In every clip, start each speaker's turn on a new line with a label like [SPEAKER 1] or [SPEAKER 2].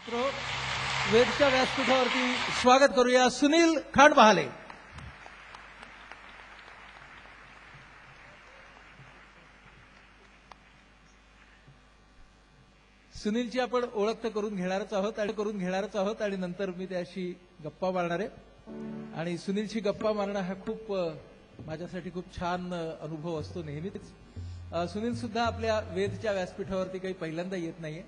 [SPEAKER 1] मित्रो वेदच्या व्यासपीठावरती स्वागत करूया सुनील खांडबहाले. सुनीलची आपण ओळख तर करून घेणारच आहोत आणि करून घेणारच आहोत आणि नंतर मी त्याशी गप्पा मारणार आहे. आणि सुनीलशी गप्पा मारणं हा खूप माझ्यासाठी खूप छान अनुभव असतो नेहमीच. सुनील सुद्धा आपल्या वेदच्या व्यासपीठावरती काही पहिल्यांदा येत नाहीये.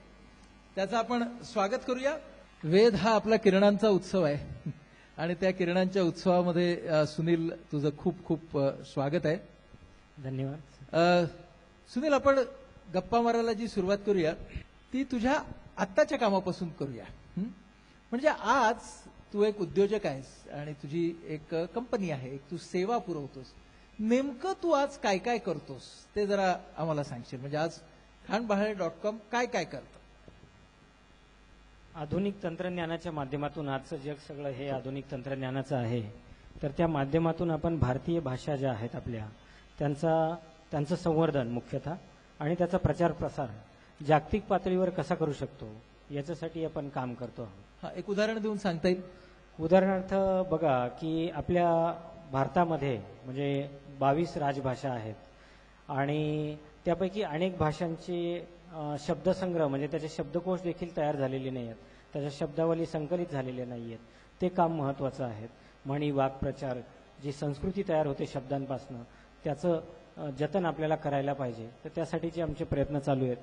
[SPEAKER 1] त्याचं आपण स्वागत करूया. वेद हा आपला किरणांचा उत्सव आहे. आणि त्या किरणांच्या उत्सवामध्ये सुनील तुझं खूप खूप स्वागत आहे.
[SPEAKER 2] धन्यवाद.
[SPEAKER 1] सुनील आपण गप्पा मारायला जी सुरुवात करूया ती तुझ्या आत्ताच्या कामापासून करूया? म्हणजे आज तू एक उद्योजक आहेस आणि तुझी एक कंपनी आहे. एक तू सेवा पुरवतोस. नेमकं तू आज काय काय करतोस? ते जरा आम्हाला सांगशील. म्हणजे आज खानबहाळे डॉट कॉम काय काय करतं?
[SPEAKER 2] आधुनिक तंत्रज्ञानाच्या माध्यमातून आजचं जग सगळं हे आधुनिक तंत्रज्ञानाचं आहे. तर त्या माध्यमातून आपण भारतीय भाषा ज्या आहेत आपल्या त्यांचा त्यांचं संवर्धन मुख्यतः आणि त्याचा प्रचार प्रसार जागतिक पातळीवर कसा करू शकतो याच्यासाठी आपण काम करतो आहोत.
[SPEAKER 1] हा एक उदाहरण देऊन सांगता येईल?
[SPEAKER 2] उदाहरणार्थ बघा की आपल्या भारतामध्ये म्हणजे बावीस राजभाषा आहेत आणि त्यापैकी अनेक भाषांचे शब्दसंग्रह म्हणजे त्याचे शब्दकोश देखील तयार झालेले नाही आहेत त्याच्या शब्दावली संकलित झालेले नाही आहेत ते काम महत्त्वाचं आहे. म्हणी वाक्प्रचार जी संस्कृती तयार होते शब्दांपासनं त्याचं जतन आपल्याला करायला पाहिजे. तर त्यासाठीचे आमचे प्रयत्न चालू आहेत.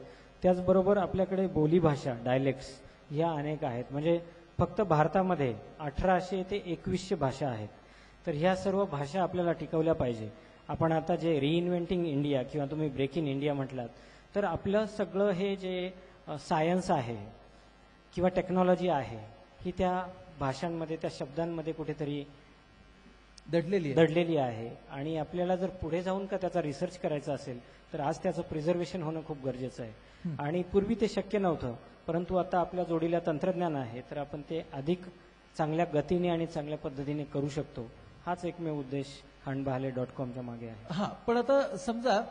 [SPEAKER 2] त्याचबरोबर आपल्याकडे बोलीभाषा डायलेक्ट्स ह्या अनेक आहेत. म्हणजे फक्त भारतामध्ये अठराशे ते एकवीसशे भाषा आहेत. तर ह्या सर्व भाषा आपल्याला टिकवल्या पाहिजे. आपण आता जे रिइन्व्हेंटिंग इंडिया किंवा तुम्ही ब्रेक इन इंडिया म्हटलात तर आपलं सगळं हे जे सायन्स आहे किंवा टेक्नॉलॉजी आहे ही त्या भाषांमध्ये त्या शब्दांमध्ये कुठेतरी
[SPEAKER 1] दडलेली आहे.
[SPEAKER 2] दडलेली आहे. आणि आपल्याला जर पुढे जाऊन का त्याचा रिसर्च करायचा असेल तर आज त्याचं प्रिझर्वेशन होणं खूप गरजेचं आहे. आणि पूर्वी ते शक्य नव्हतं परंतु आता आपल्या जोडीला तंत्रज्ञान आहे तर आपण ते अधिक चांगल्या गतीने आणि चांगल्या पद्धतीने करू शकतो. हाच एकमेव उद्देश हणबहाले डॉट कॉमच्या मागे आहे.
[SPEAKER 1] हा पण आता समजा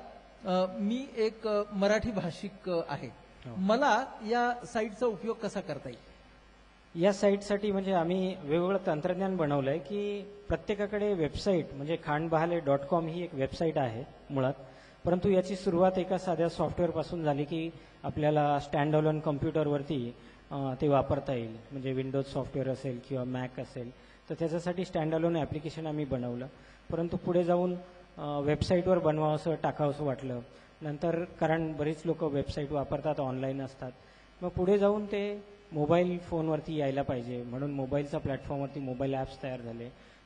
[SPEAKER 1] मी एक मराठी भाषिक आहे.
[SPEAKER 2] हो.
[SPEAKER 1] मला या साईटचा उपयोग कसा करता येईल?
[SPEAKER 2] या साईटसाठी म्हणजे आम्ही वेगवेगळं तंत्रज्ञान बनवलं आहे की प्रत्येकाकडे वेबसाईट म्हणजे खांडबहाले डॉट कॉम ही एक वेबसाईट आहे मुळात. परंतु याची सुरुवात एका साध्या सॉफ्टवेअरपासून झाली की आपल्याला स्टँड अलोन कम्प्युटरवरती ते वापरता येईल. म्हणजे विंडोज सॉफ्टवेअर असेल किंवा मॅक असेल. तर त्याच्यासाठी स्टँड अलोन ॲप्लिकेशन आम्ही बनवलं. परंतु पुढे जाऊन अं, वेबसाईटवर बनवावंसं टाकावंसं वाटलं. नंतर कारण बरीच लोक वेबसाईट वापरतात ऑनलाईन असतात. मग पुढे जाऊन ते मोबाईल फोनवरती यायला पाहिजे. म्हणून मोबाईलचा प्लॅटफॉर्मवरती मोबाईल ॲप्स तयार झाले.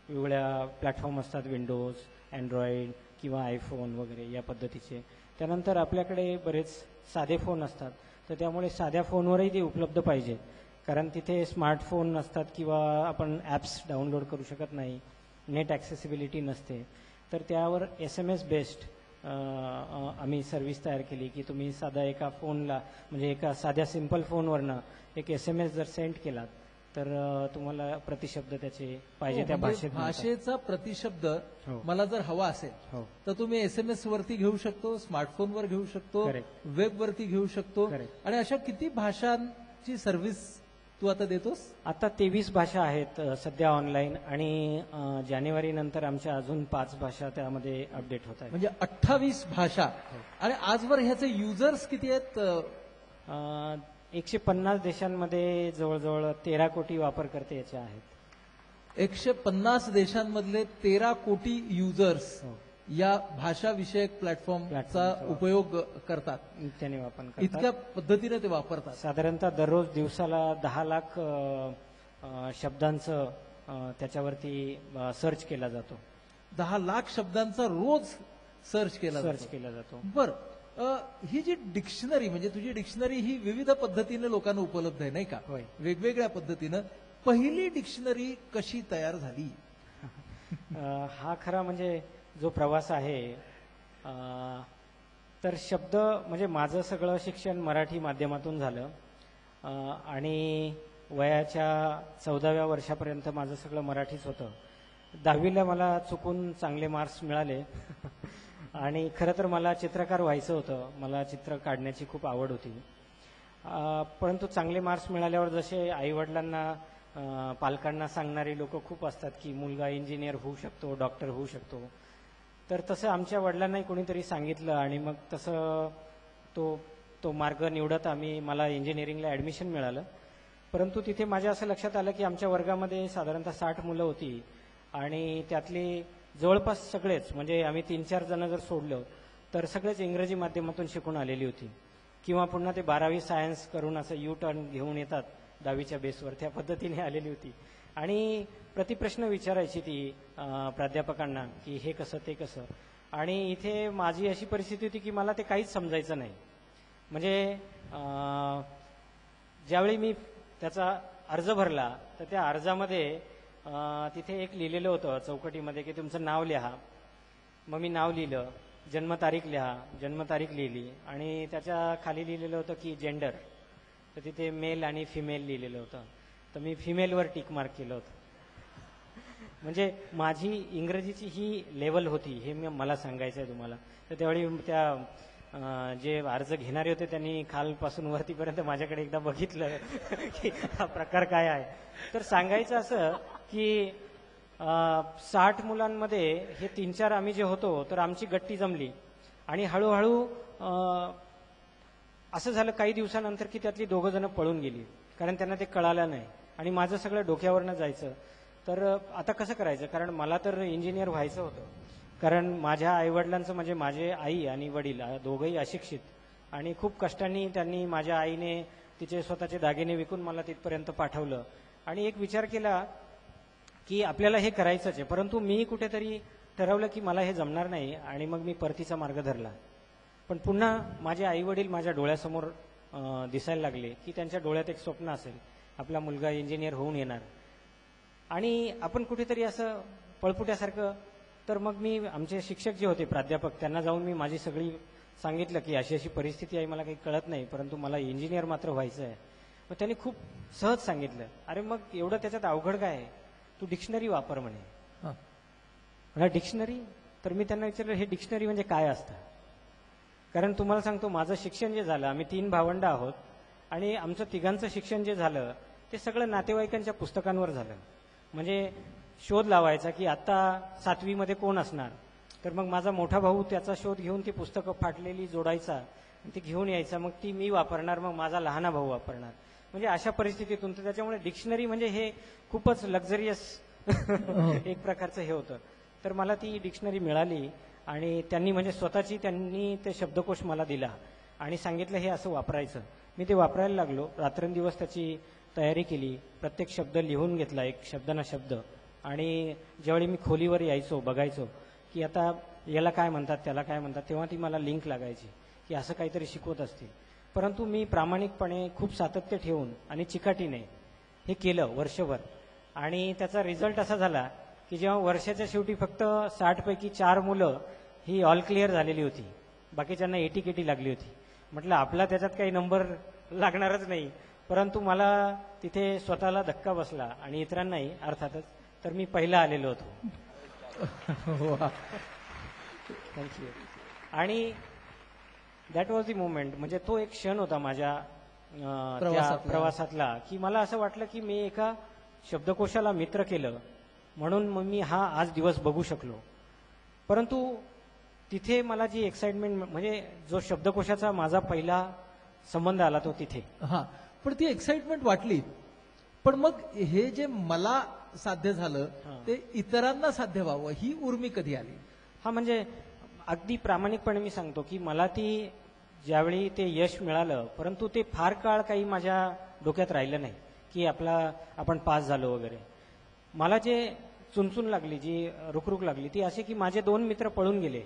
[SPEAKER 2] वेगवेगळ्या प्लॅटफॉर्म असतात विंडोज अँड्रॉइड किंवा आयफोन वगैरे या पद्धतीचे. त्यानंतर आपल्याकडे बरेच साधे फोन असतात. तर त्यामुळे साध्या फोनवरही ते उपलब्ध पाहिजे. कारण तिथे स्मार्टफोन नसतात किंवा आपण ॲप्स डाउनलोड करू शकत नाही. नेट ॲक्सेसिबिलिटी नसते. तर त्यावर एस एम एस बेस्ड आम्ही सर्व्हिस तयार केली की तुम्ही साधा एका फोनला म्हणजे एका साध्या सिंपल फोनवरनं एक एस एम एस जर सेंड केलात तर तुम्हाला प्रतिशब्द त्याचे पाहिजे त्या
[SPEAKER 1] हो, म्हणजे
[SPEAKER 2] भाषेत.
[SPEAKER 1] भाषेचा प्रतिशब्द
[SPEAKER 2] हो.
[SPEAKER 1] मला जर हवा असेल
[SPEAKER 2] हो
[SPEAKER 1] तर तुम्ही एस एम एस वरती घेऊ शकतो स्मार्टफोनवर घेऊ शकतो
[SPEAKER 2] Correct.
[SPEAKER 1] वेब वरती घेऊ शकतो. आणि अशा किती भाषांची सर्व्हिस तू आता देतोस?
[SPEAKER 2] आता तेवीस भाषा आहेत अ, सध्या ऑनलाईन आणि अ, जानेवारी नंतर आमच्या अजून पाच भाषा त्यामध्ये अपडेट होत आहेत.
[SPEAKER 1] म्हणजे अठ्ठावीस भाषा.
[SPEAKER 2] हो.
[SPEAKER 1] आणि आजवर ह्याचे युजर्स किती आहेत अ,
[SPEAKER 2] अ, एकशे पन्नास देशांमध्ये जवळजवळ तेरा कोटी वापरकर्ते याचे आहेत.
[SPEAKER 1] एकशे पन्नास देशांमधले तेरा कोटी युजर्स
[SPEAKER 2] हो.
[SPEAKER 1] या भाषा विषयक प्लॅटफॉर्मचा
[SPEAKER 2] प्लॅटफॉर्मचा
[SPEAKER 1] उपयोग करतात.
[SPEAKER 2] त्याने वापर करतात.
[SPEAKER 1] इतक्या पद्धतीने ते वापरतात.
[SPEAKER 2] साधारणतः दररोज दिवसाला दहा लाख अ, अ, शब्दांचं अ, त्याच्यावरती अ, सर्च केला जातो.
[SPEAKER 1] दहा लाख शब्दांचा रोज सर्च केला
[SPEAKER 2] सर्च
[SPEAKER 1] जातो.
[SPEAKER 2] केला जातो.
[SPEAKER 1] बर. अ, ही जी डिक्शनरी म्हणजे तुझी डिक्शनरी ही विविध पद्धतीने लोकांना उपलब्ध आहे नाही का?
[SPEAKER 2] होय.
[SPEAKER 1] वेगवेगळ्या पद्धतीनं पहिली डिक्शनरी कशी तयार झाली?
[SPEAKER 2] अ, हा खरा म्हणजे जो प्रवास आहे तर शब्द म्हणजे माझं सगळं शिक्षण मराठी माध्यमातून झालं. आणि वयाच्या चौदाव्या वर्षापर्यंत माझं सगळं मराठीच होतं. दहावीला मला चुकून चांगले मार्क्स मिळाले. आणि खरं तर मला चित्रकार व्हायचं होतं. मला चित्र काढण्याची खूप आवड होती. परंतु चांगले मार्क्स मिळाल्यावर जसे आईवडिलांना पालकांना सांगणारी लोक खूप असतात की मुलगा इंजिनियर होऊ शकतो डॉक्टर होऊ शकतो. तर तसं आमच्या वडिलांनाही कोणीतरी सांगितलं आणि मग तसं तो तो मार्ग निवडत आम्ही मला इंजिनिअरिंगला ॲडमिशन मिळालं. परंतु तिथे माझ्या असं लक्षात आलं की आमच्या वर्गामध्ये साधारणतः साठ मुलं होती आणि त्यातली जवळपास सगळेच म्हणजे आम्ही तीन चार जण जर सोडलं तर सगळेच इंग्रजी माध्यमातून शिकून आलेली होती. किंवा पुन्हा ते बारावी सायन्स करून असं यू टर्न घेऊन येतात दहावीच्या बेसवर त्या पद्धतीने आलेली होती. आणि प्रतिप्रश्न विचारायची ती प्राध्यापकांना की हे कसं ते कसं. आणि इथे माझी अशी परिस्थिती होती की मला ते काहीच समजायचं नाही. म्हणजे ज्यावेळी मी त्याचा अर्ज भरला तर त्या अर्जामध्ये तिथे एक लिहिलेलं होतं चौकटीमध्ये की तुमचं नाव लिहा. मग मी नाव लिहिलं जन्मतारीख लिहा जन्मतारीख लिहिली आणि त्याच्याखाली लिहिलेलं होतं की जेंडर. तर तिथे मेल आणि फिमेल लिहिलेलं होतं. तर मी फिमेलवर टिक मार्क केलं होतं. म्हणजे माझी इंग्रजीची ही लेवल होती हे मी मला सांगायचं आहे तुम्हाला. तर त्यावेळी त्या जे अर्ज घेणारे होते त्यांनी खालपासून वरतीपर्यंत माझ्याकडे एकदा बघितलं की हा प्रकार काय आहे. तर सांगायचं असं की साठ मुलांमध्ये हे तीन चार आम्ही जे होतो तर आमची गट्टी जमली. आणि हळूहळू असं झालं काही दिवसानंतर की त्यातली दोघं जण पळून गेली. कारण त्यांना ते कळालं नाही. आणि माझं सगळं डोक्यावरनं जायचं. तर आता कसं करायचं? कारण मला तर इंजिनियर व्हायचं होतं. कारण माझ्या आईवडिलांचं म्हणजे माझे आई आणि वडील दोघंही अशिक्षित. आणि खूप कष्टांनी त्यांनी माझ्या आईने तिचे स्वतःचे दागिने विकून मला तिथपर्यंत पाठवलं. आणि एक विचार केला की आपल्याला हे करायचंच आहे. परंतु मी कुठेतरी ठरवलं की मला हे जमणार नाही आणि मग मी परतीचा मार्ग धरला. पण पुन्हा माझे आई वडील माझ्या डोळ्यासमोर दिसायला लागले की त्यांच्या डोळ्यात एक स्वप्न असेल. आपला मुलगा इंजिनियर होऊन येणार. आणि आपण कुठेतरी असं पळपुट्यासारखं तर मग मी आमचे शिक्षक जे होते प्राध्यापक त्यांना जाऊन मी माझी सगळी सांगितलं की अशी अशी परिस्थिती आहे मला काही कळत नाही परंतु मला इंजिनियर मात्र व्हायचं आहे. मग त्यांनी खूप सहज सांगितलं अरे मग एवढं त्याच्यात अवघड काय आहे? तू डिक्शनरी वापर म्हणे.
[SPEAKER 1] हा.
[SPEAKER 2] मला डिक्शनरी? तर मी त्यांना विचारलं हे डिक्शनरी म्हणजे काय असतं? कारण तुम्हाला सांगतो माझं शिक्षण जे झालं आम्ही तीन भावंड आहोत आणि आमचं तिघांचं शिक्षण जे झालं ते सगळं नातेवाईकांच्या पुस्तकांवर झालं. म्हणजे शोध लावायचा की आत्ता सातवीमध्ये कोण असणार? तर मग माझा मोठा भाऊ त्याचा शोध घेऊन ती पुस्तकं फाटलेली जोडायचा ती घेऊन यायचा. मग ती मी वापरणार मग माझा लहाना भाऊ वापरणार. म्हणजे अशा परिस्थितीतून तर त्याच्यामुळे डिक्शनरी म्हणजे हे खूपच लक्झरियस एक प्रकारचं हे होतं. तर मला ती डिक्शनरी मिळाली आणि त्यांनी म्हणजे स्वतःची त्यांनी ते शब्दकोश मला दिला आणि सांगितलं हे असं वापरायचं. मी ते वापरायला लागलो. रात्रंदिवस त्याची तयारी केली प्रत्येक शब्द लिहून घेतला एक शब्द ना शब्द. आणि ज्यावेळी मी खोलीवर यायचो बघायचो की आता याला काय म्हणतात त्याला काय म्हणतात तेव्हा ती मला लिंक लागायची की असं काहीतरी शिकवत असतील. परंतु मी प्रामाणिकपणे खूप सातत्य ठेवून आणि चिकाटीने हे केलं वर्षभर. आणि त्याचा रिझल्ट असा झाला की जेव्हा वर्षाच्या शेवटी फक्त साठपैकी चार मुलं ही ऑल क्लिअर झालेली होती. बाकीच्यांना एटी केटी लागली होती. म्हटलं आपला त्याच्यात काही नंबर लागणारच नाही. परंतु मला तिथे स्वतःला धक्का बसला आणि इतरांनाही अर्थातच तर मी पहिला आलेलो होतो. थँक्यू आणि दॅट वॉज दी मुवमेंट म्हणजे तो एक क्षण होता माझ्या
[SPEAKER 1] प्रवासातला.
[SPEAKER 2] की मला असं वाटलं की मी एका शब्दकोशाला मित्र केलं म्हणून मग मी हा आज दिवस बघू शकलो. परंतु तिथे मला जी एक्साइटमेंट म्हणजे जो शब्दकोशाचा माझा पहिला संबंध आला तो तिथे.
[SPEAKER 1] पण ती एक्साइटमेंट वाटली. पण मग हे जे मला साध्य झालं. ते इतरांना साध्य व्हावं ही उर्मी कधी आली?
[SPEAKER 2] हा म्हणजे अगदी प्रामाणिकपणे मी सांगतो की मला ती ज्यावेळी ते यश मिळालं परंतु ते फार काळ काही माझ्या डोक्यात राहिलं नाही की आपला आपण पास झालो वगैरे. मला जे चुनचून लागली जी रुकरुक लागली ती अशी की माझे दोन मित्र पळून गेले.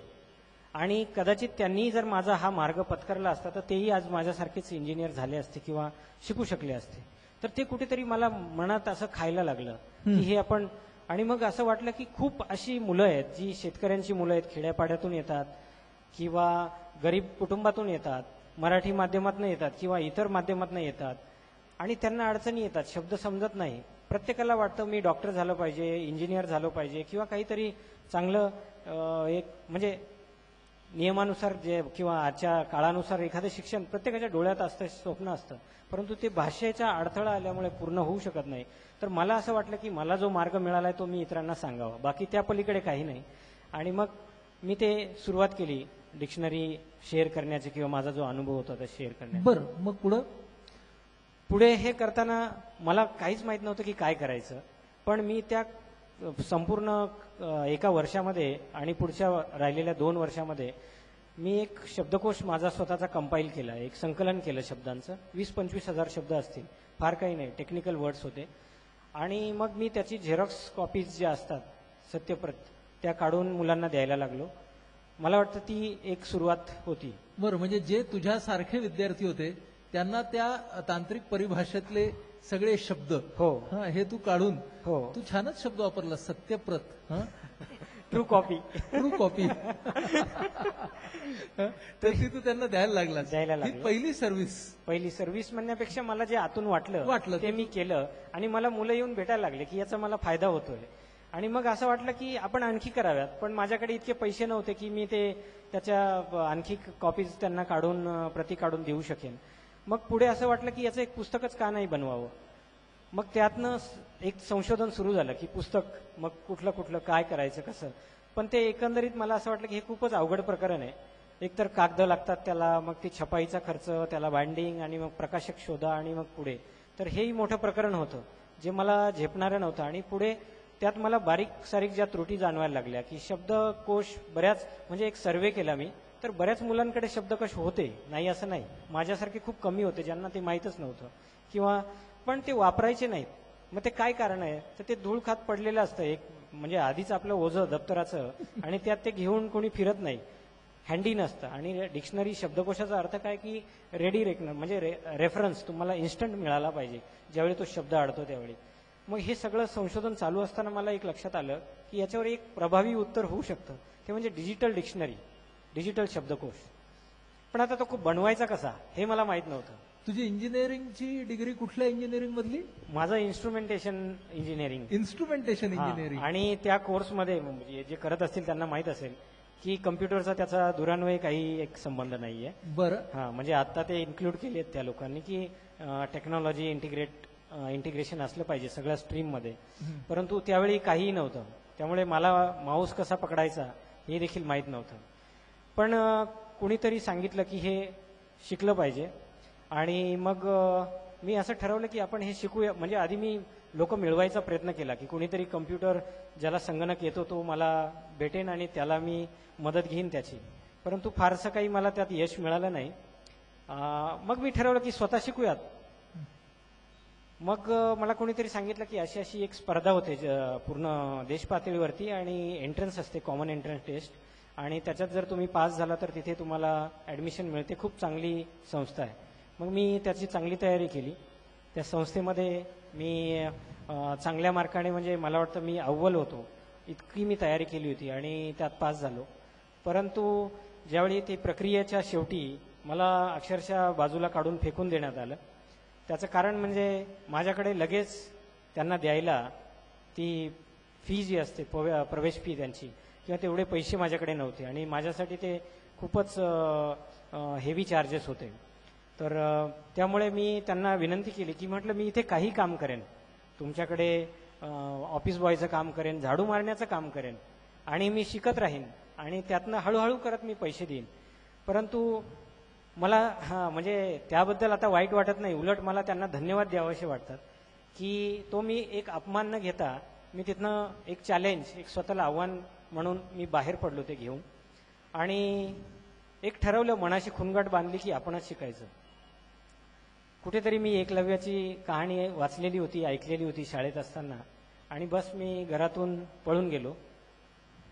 [SPEAKER 2] आणि कदाचित त्यांनी जर माझा हा मार्ग पत्करला असता तर तेही आज माझ्यासारखेच इंजिनियर झाले असते किंवा शिकू शकले असते. तर ते कुठेतरी मला मनात असं खायला लागलं की हे आपण आणि मग असं वाटलं की खूप अशी मुलं आहेत जी शेतकऱ्यांची मुलं आहेत खेड्यापाड्यातून येतात किंवा गरीब कुटुंबातून येतात मराठी माध्यमातून येतात किंवा इतर माध्यमातून येतात आणि त्यांना अडचणी येतात शब्द समजत नाही. प्रत्येकाला वाटतं मी डॉक्टर झालं पाहिजे इंजिनियर झालं पाहिजे किंवा काहीतरी चांगलं एक म्हणजे नियमानुसार जे किंवा आजच्या काळानुसार एखादं शिक्षण प्रत्येकाच्या डोळ्यात असतं स्वप्न असतं. परंतु ते भाषेचा अडथळा आल्यामुळे पूर्ण होऊ शकत नाही. तर मला असं वाटलं की मला जो मार्ग मिळाला आहे तो मी इतरांना सांगावा. बाकी त्या पलीकडे काही नाही. आणि मग मी ते सुरुवात केली. डिक्शनरी शेअर करण्याची किंवा माझा जो अनुभव होता तो शेअर करण्याचा.
[SPEAKER 1] बर मग पुढं?
[SPEAKER 2] पुढे हे करताना मला काहीच माहीत नव्हतं की काय करायचं. पण मी त्या संपूर्ण एका वर्षामध्ये आणि पुढच्या राहिलेल्या दोन वर्षामध्ये मी एक शब्दकोश माझा स्वतःचा कंपाईल केला एक संकलन केलं शब्दांचं. वीस पंचवीस हजार शब्द असतील. फार काही नाही. टेक्निकल वर्ड्स होते. आणि मग मी त्याची झेरॉक्स कॉपीज ज्या असतात सत्यप्रत त्या काढून मुलांना द्यायला लागलो. मला वाटतं ती एक सुरुवात होती.
[SPEAKER 1] बरं म्हणजे जे तुझ्यासारखे विद्यार्थी होते त्यांना त्या तांत्रिक परिभाषेतले सगळे शब्द.
[SPEAKER 2] हो.
[SPEAKER 1] हा तू काढून
[SPEAKER 2] हो.
[SPEAKER 1] तू छानच शब्द वापरला सत्यप्रत
[SPEAKER 2] ट्रू कॉपी
[SPEAKER 1] ट्रू कॉपी तर ती त्यांना द्यायला लागला
[SPEAKER 2] द्यायला लागलो.
[SPEAKER 1] पहिली सर्व्हिस
[SPEAKER 2] पहिली सर्व्हिस म्हणण्यापेक्षा मला जे आतून वाटलं
[SPEAKER 1] वाटलं.
[SPEAKER 2] ते मी केलं आणि मला मुलं येऊन भेटायला लागले की याचा मला फायदा होतोय. आणि मग असं वाटलं की आपण आणखी कराव्यात पण माझ्याकडे इतके पैसे नव्हते की मी ते त्याच्या आणखी कॉपीज त्यांना काढून प्रती काढून देऊ शकेन. मग पुढे असं वाटलं की याचं एक पुस्तकच का नाही बनवावं? मग त्यातनं एक संशोधन सुरू झालं की पुस्तक मग कुठलं कुठलं काय करायचं कसं? पण ते एकंदरीत मला असं वाटलं की हे खूपच अवघड प्रकरण आहे. एकतर कागद लागतात त्याला मग ती छपाईचा खर्च त्याला बाइंडिंग आणि मग प्रकाशक शोधा आणि मग पुढे. तर हेही मोठं प्रकरण होतं जे मला झेपणारं नव्हतं. आणि पुढे त्यात मला बारीक सारीक ज्या त्रुटी जाणवायला लागल्या की शब्दकोश बऱ्याच म्हणजे एक सर्वे केला मी तर बऱ्याच मुलांकडे शब्दकोश होते. नाही असं नाही. माझ्यासारखे खूप कमी होते ज्यांना ते माहीतच नव्हतं. किंवा पण ते वापरायचे नाहीत. मग ते काय कारण आहे? तर ते धूळ खात पडलेलं असतं. एक म्हणजे आधीच आपलं ओझं दप्तराचं आणि त्यात ते घेऊन कोणी फिरत नाही. हँडी नसतं. आणि डिक्शनरी शब्दकोशाचा अर्थ काय की रेडी रेकनर म्हणजे रे रेफरन्स तुम्हाला इन्स्टंट मिळाला पाहिजे. ज्यावेळी तो शब्द अडतो त्यावेळी. मग हे सगळं संशोधन चालू असताना मला एक लक्षात आलं की याच्यावर एक प्रभावी उत्तर होऊ शकतं. ते म्हणजे डिजिटल डिक्शनरी डिजिटल शब्दकोश. पण आता तो खूप बनवायचा कसा हे मला माहीत नव्हतं.
[SPEAKER 1] तुझी इंजिनिअरिंगची डिग्री कुठल्या इंजिनिअरिंग मधली?
[SPEAKER 2] माझं इन्स्ट्रुमेंटेशन इंजिनिअरिंग
[SPEAKER 1] इन्स्ट्रुमेंटेशन इंजिनिअरिंग
[SPEAKER 2] आणि त्या कोर्समध्ये म्हणजे जे करत असतील त्यांना माहीत असेल की कम्प्युटरचा त्याचा दुरान्वये काही एक संबंध नाहीये.
[SPEAKER 1] बरं.
[SPEAKER 2] हा म्हणजे आता ते इन्क्लूड केले आहेत त्या लोकांनी की टेक्नॉलॉजी इंटिग्रेट इंटिग्रेशन असलं पाहिजे सगळ्या स्ट्रीममध्ये. परंतु त्यावेळी काहीही नव्हतं. त्यामुळे मला माऊस कसा पकडायचा हे देखील माहीत नव्हतं. पण कुणीतरी सांगितलं की हे शिकलं पाहिजे. आणि मग मी असं ठरवलं की आपण हे शिकूया. म्हणजे आधी मी लोक मिळवायचा प्रयत्न केला की कुणीतरी कम्प्युटर ज्याला संगणक येतो तो मला भेटेन आणि त्याला मी मदत घेईन त्याची. परंतु फारसं काही मला त्यात यश मिळालं नाही. मग मी ठरवलं की स्वतः शिकूयात. मग मला कोणीतरी सांगितलं की अशी अशी एक स्पर्धा होते ज- पूर्ण देश पातळीवरती आणि एंट्रन्स असते कॉमन एंट्रन्स टेस्ट. आणि त्याच्यात जर तुम्ही पास झाला तर तिथे तुम्हाला ॲडमिशन मिळते. खूप चांगली संस्था आहे. मग मी त्याची चांगली तयारी केली. त्या संस्थेमध्ये मी चांगल्या मार्काने म्हणजे मला वाटतं मी अव्वल होतो. इतकी मी तयारी केली होती आणि त्यात पास झालो. परंतु ज्यावेळी ती प्रक्रियेच्या शेवटी मला अक्षरशः बाजूला काढून फेकून देण्यात आलं त्याचं कारण म्हणजे माझ्याकडे लगेच त्यांना द्यायला ती फी जी असते प्रवेश फी त्यांची किंवा तेवढे पैसे माझ्याकडे नव्हते. आणि माझ्यासाठी ते खूपच हेवी चार्जेस होते. तर त्यामुळे मी त्यांना विनंती केली की म्हटलं मी इथे काही काम करेन. तुमच्याकडे ऑफिस बॉयचं काम करेन झाडू मारण्याचं काम करेन. आणि मी शिकत राहीन. आणि त्यातनं हळूहळू करत मी पैसे देईन. परंतु मला हां म्हणजे त्याबद्दल आता वाईट वाटत नाही. उलट मला त्यांना धन्यवाद द्यावेसे वाटतात की तो मी एक अपमान न घेता मी तिथनं एक चॅलेंज एक स्वतःला आव्हान म्हणून मी बाहेर पडलो ते घेऊन. आणि एक ठरवलं मनाशी खुनगाट बांधली की आपणच शिकायचं. कुठेतरी मी एकलव्याची कहाणी वाचलेली होती ऐकलेली होती शाळेत असताना. आणि बस मी घरातून पळून गेलो.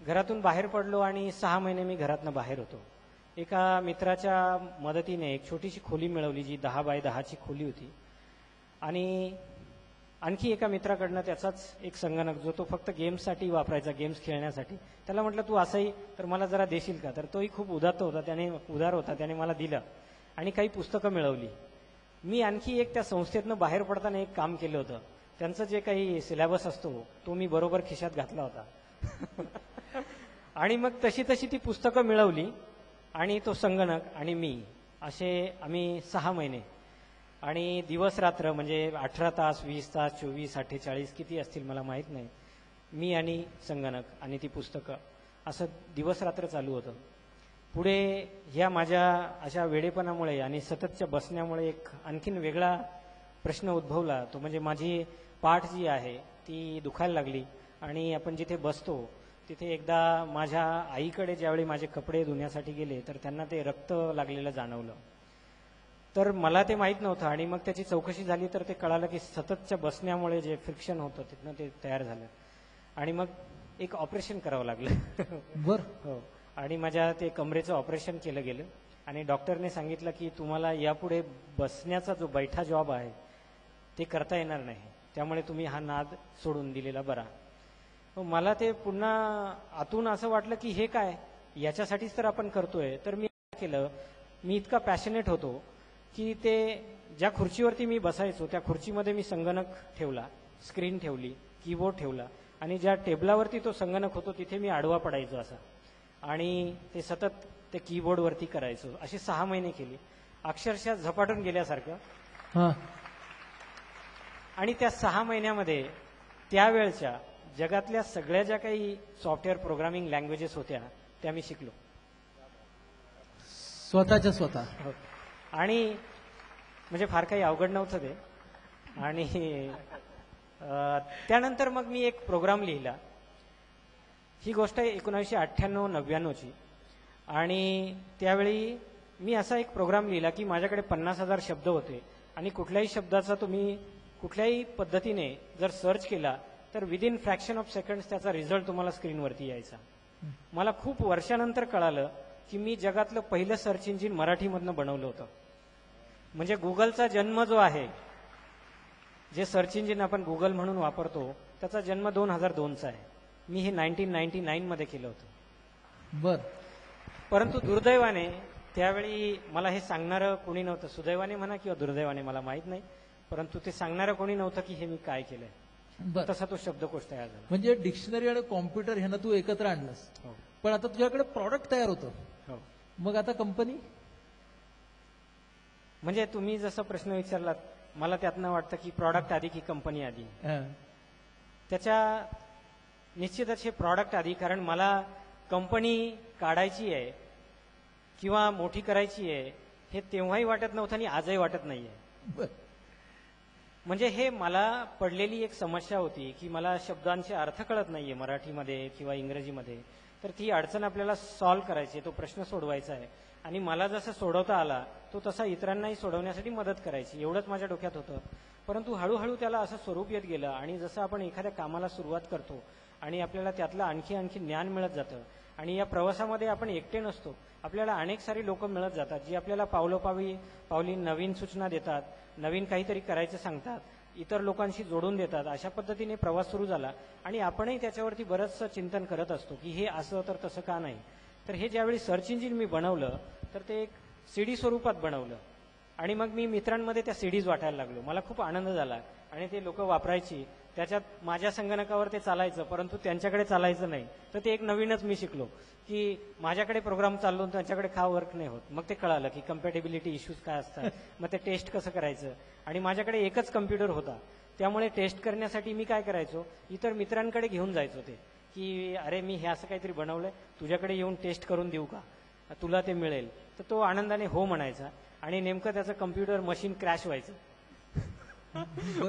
[SPEAKER 2] घरातून बाहेर पडलो आणि सहा महिने मी घरातनं बाहेर होतो. एका मित्राच्या मदतीने एक छोटीशी खोली मिळवली जी दहा बाय दहाची खोली होती. आणि आणखी एका मित्राकडनं त्याचाच एक संगणक जो तो फक्त गेम्ससाठी वापरायचा गेम्स खेळण्यासाठी. त्याला म्हटलं तू असंही तर मला जरा देशील का? तर तोही खूप उदात्त होता त्याने उदार होता त्याने मला दिलं आणि काही पुस्तकं मिळवली. मी आणखी एक त्या संस्थेतनं बाहेर पडताना एक काम केलं होतं. त्यांचं जे काही सिलेबस असतो तो मी बरोबर खिशात घातला होता. आणि मग तशी तशी ती पुस्तकं मिळवली आणि तो संगणक आणि मी असे आम्ही सहा महिने आणि दिवस रात्र म्हणजे अठरा तास वीस तास चोवीस अठ्ठेचाळीस किती असतील मला माहीत नाही. मी आणि संगणक आणि ती पुस्तकं. असं दिवस रात्र चालू होतं. पुढे ह्या माझ्या अशा वेडेपणामुळे आणि सततच्या बसण्यामुळे एक आणखीन वेगळा प्रश्न उद्भवला. तो म्हणजे माझी पाठ जी आहे ती दुखायला लागली आणि आपण जिथे बसतो तिथे एकदा माझ्या आईकडे ज्यावेळी माझे कपडे धुण्यासाठी गेले तर त्यांना ते रक्त लागलेलं जाणवलं. तर मला ते माहीत नव्हतं आणि मग त्याची चौकशी झाली तर ते कळालं की सततच्या बसण्यामुळे जे फ्रिक्शन होतं तिथनं ते तयार झालं. आणि मग एक ऑपरेशन करावं लागलं.
[SPEAKER 1] बर.
[SPEAKER 2] हो. आणि माझ्या ते कमरेचं ऑपरेशन केलं गेलं. आणि डॉक्टरने सांगितलं की तुम्हाला यापुढे बसण्याचा जो बैठा जॉब आहे ते करता येणार नाही. त्यामुळे तुम्ही हा नाद सोडून दिलेला बरा. मग मला ते पुन्हा आतून असं वाटलं की हे काय? याच्यासाठीच तर आपण करतोय. तर मी केलं? मी इतका पॅशनेट होतो. की ते ज्या खुर्चीवरती मी बसायचो त्या खुर्चीमध्ये मी संगणक ठेवला स्क्रीन ठेवली कीबोर्ड ठेवला आणि ज्या टेबलावरती तो संगणक होतो तिथे मी आडवा पडायचो असा. आणि ते सतत ते कीबोर्डवरती करायचो. अशी सहा महिने केली. अक्षरशः झपाटून गेल्यासारखं.
[SPEAKER 1] हा.
[SPEAKER 2] आणि त्या सहा महिन्यामध्ये त्यावेळच्या जगातल्या सगळ्या ज्या काही सॉफ्टवेअर प्रोग्रामिंग लँग्वेजेस होत्या त्या मी शिकलो.
[SPEAKER 1] स्वतःच्या स्वतः.
[SPEAKER 2] हो. आणि म्हणजे फार काही अवघड नव्हतं ते. आणि त्यानंतर मग मी एक प्रोग्राम लिहिला. ही गोष्ट आहे एकोणीसशे अठ्ठ्याण्णव नव्याण्णवची. आणि त्यावेळी मी असा एक प्रोग्राम लिहिला की माझ्याकडे पन्नास हजार शब्द होते. आणि कुठल्याही शब्दाचा तुम्ही कुठल्याही पद्धतीने जर सर्च केला तर विदिन फ्रॅक्शन ऑफ सेकंड्स त्याचा रिझल्ट तुम्हाला स्क्रीनवरती यायचा. मला खूप वर्षानंतर कळालं की मी जगातलं पहिलं सर्च इंजिन मराठीमधनं बनवलं होतं. म्हणजे गुगलचा जन्म जो आहे जे सर्च इंजिन आपण गुगल म्हणून वापरतो त्याचा जन्म दोन हजार दोनचा आहे. मी हे नाईन्टीन नाईन्टी नाईनमध्ये केलं होतं.
[SPEAKER 1] बर.
[SPEAKER 2] परंतु दुर्दैवाने त्यावेळी मला हे सांगणारं कोणी नव्हतं. सुदैवाने म्हणा किंवा दुर्दैवाने मला माहीत नाही परंतु ते सांगणारं कोणी नव्हतं की हे मी काय केलंय. तसा तो शब्दकोश तयार झाला.
[SPEAKER 1] म्हणजे डिक्शनरी आणि कॉम्प्युटर ह्यानं तू एकत्र आणलंस.
[SPEAKER 2] हो.
[SPEAKER 1] पण आता तुझ्याकडे प्रॉडक्ट तयार होतं.
[SPEAKER 2] हो.
[SPEAKER 1] मग आता कंपनी
[SPEAKER 2] म्हणजे तुम्ही जसा प्रश्न विचारलात मला त्यातनं वाटतं की प्रॉडक्ट आधी की कंपनी आधी? त्याच्या निश्चितच हे प्रॉडक्ट आधी कारण मला कंपनी काढायची आहे किंवा मोठी करायची आहे हे तेव्हाही वाटत नव्हतं आणि आजही वाटत नाहीये. म्हणजे हे मला पडलेली एक समस्या होती की मला शब्दांचे अर्थ कळत नाहीये मराठीमध्ये किंवा इंग्रजीमध्ये. तर ती अडचण आपल्याला सॉल्व्ह करायची आहे, तो प्रश्न सोडवायचा आहे. आणि मला जसं सोडवता आला तो तसा इतरांनाही सोडवण्यासाठी मदत करायची एवढंच माझ्या डोक्यात होतं. परंतु हळूहळू त्याला असं स्वरूप येत गेलं आणि जसं आपण एखाद्या कामाला सुरुवात करतो आणि आपल्याला त्यातलं आणखी आणखी ज्ञान मिळत जातं आणि या प्रवासामध्ये आपण एकटे नसतो आपल्याला अनेक सारी लोक मिळत जातात जी आपल्याला पावलोपावी पावली नवीन सूचना देतात नवीन काहीतरी करायचं सांगतात इतर लोकांशी जोडून देतात अशा पद्धतीने प्रवास सुरू झाला आणि आपणही त्याच्यावरती बरंचसं चिंतन करत असतो की हे असं तर तसं का नाही. तर हे ज्यावेळी सर्च इंजिन मी बनवलं तर ते एक सीडी स्वरूपात बनवलं. आणि मग मी मित्रांमध्ये त्या सीडीज वाटायला लागलो. मला खूप आनंद झाला. आणि ते लोक वापरायची. त्याच्यात माझ्या संगणकावर ते चालायचं परंतु त्यांच्याकडे चालायचं नाही. तर ते एक नवीनच मी शिकलो की माझ्याकडे प्रोग्राम चाललो त्यांच्याकडे का वर्क नाही होत? मग ते कळालं की कम्पॅटेबिलिटी इश्यूज काय असतात. मग ते टेस्ट कसं करायचं? आणि माझ्याकडे एकच कम्प्युटर होता. त्यामुळे टेस्ट करण्यासाठी मी काय करायचो? इतर मित्रांकडे घेऊन जायचो ते की अरे मी हे असं काहीतरी बनवलंय. तुझ्याकडे येऊन टेस्ट करून देऊ का? तुला ते मिळेल. तर तो आनंदाने हो म्हणायचा आणि नेमकं त्याचं कम्प्युटर मशीन क्रॅश व्हायचं.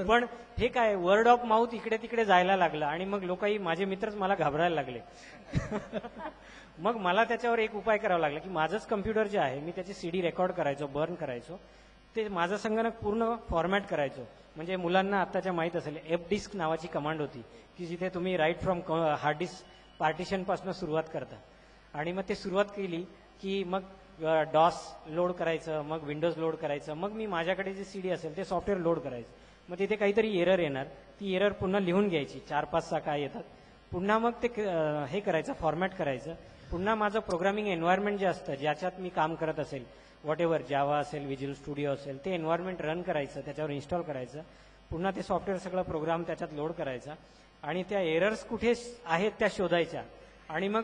[SPEAKER 2] पण हे काय वर्ड ऑफ माउथ इकडे तिकडे जायला लागलं आणि मग लोकही माझे मित्रच मला घाबरायला लागले. मग मला त्याच्यावर एक उपाय करावा लागला की माझंच कम्प्युटर जे आहे मी त्याची सीडी रेकॉर्ड करायचो बर्न करायचो. ते माझं संगणक पूर्ण फॉर्मॅट करायचो. म्हणजे मुलांना आत्ताच्या माहीत असेल एफ डिस्क नावाची कमांड होती की जिथे तुम्ही राईट फ्रॉम हार्ड डिस्क पार्टिशनपासून सुरुवात करता. आणि मग ते सुरुवात केली की मग डॉस लोड करायचं मग विंडोज लोड करायचं मग मी माझ्याकडे जे सीडी असेल ते सॉफ्टवेअर लोड करायचं. मग तिथे काहीतरी एरर येणार. ती एरर पुन्हा लिहून घ्यायची. चार पाच सहा काय येतात. पुन्हा मग ते हे करायचं फॉर्मॅट करायचं. पुन्हा माझं प्रोग्रामिंग एन्व्हायरमेंट जे असतं ज्याच्यात मी काम करत असेल वॉट एव्हर जावा असेल विज्युअल स्टुडिओ असेल ते एन्व्हायरमेंट रन करायचं त्याच्यावर इन्स्टॉल करायचं. पुन्हा ते सॉफ्टवेअर सगळं प्रोग्राम त्याच्यात लोड करायचा. आणि त्या एरर्स कुठे आहेत त्या शोधायच्या. आणि मग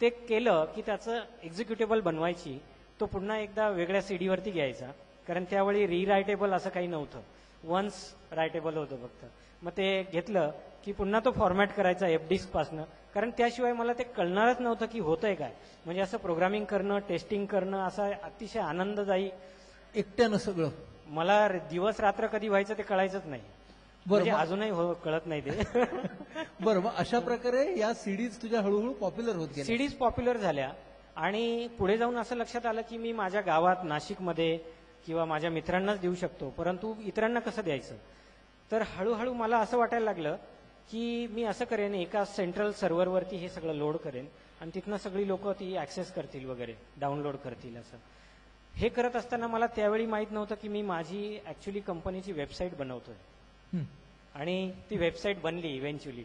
[SPEAKER 2] ते केलं की त्याचं एक्झिक्युटेबल बनवायची तो पुन्हा एकदा वेगळ्या सीडीवरती घ्यायचा. कारण त्यावेळी रिरायटेबल असं काही नव्हतं. वन्स रायटेबल होतं फक्त. मग ते घेतलं की पुन्हा तो फॉर्मॅट करायचा एफ डिस्कपासनं कारण त्याशिवाय मला ते कळणारच नव्हतं की होतंय काय. म्हणजे असं प्रोग्रामिंग करणं टेस्टिंग करणं असा अतिशय आनंददायी
[SPEAKER 1] एकट्यानं सगळं.
[SPEAKER 2] मला दिवस रात्र कधी व्हायचं ते कळायचंच नाही. म्हणजे
[SPEAKER 1] मग-
[SPEAKER 2] अजूनही हो कळत नाही ते.
[SPEAKER 1] बरं मग अशा प्रकारे या सीडीज तुझ्या हळूहळू पॉप्युलर होत गेल्या.
[SPEAKER 2] सीडीज पॉप्युलर झाल्या. आणि पुढे जाऊन असं लक्षात आलं की मी माझ्या गावात नाशिकमध्ये किंवा माझ्या मित्रांनाच देऊ शकतो. परंतु इतरांना कसं द्यायचं? तर हळूहळू मला असं वाटायला लागलं की मी असं करेन एका सेंट्रल सर्व्हरवरती हे सगळं लोड करेन आणि तिथनं सगळी लोक ती ऍक्सेस करतील वगैरे डाउनलोड करतील असं. हे करत असताना मला त्यावेळी माहीत नव्हतं की मी माझी ऍक्च्युली कंपनीची वेबसाईट बनवतोय. आणि ती वेबसाईट बनली इव्हेंच्युअली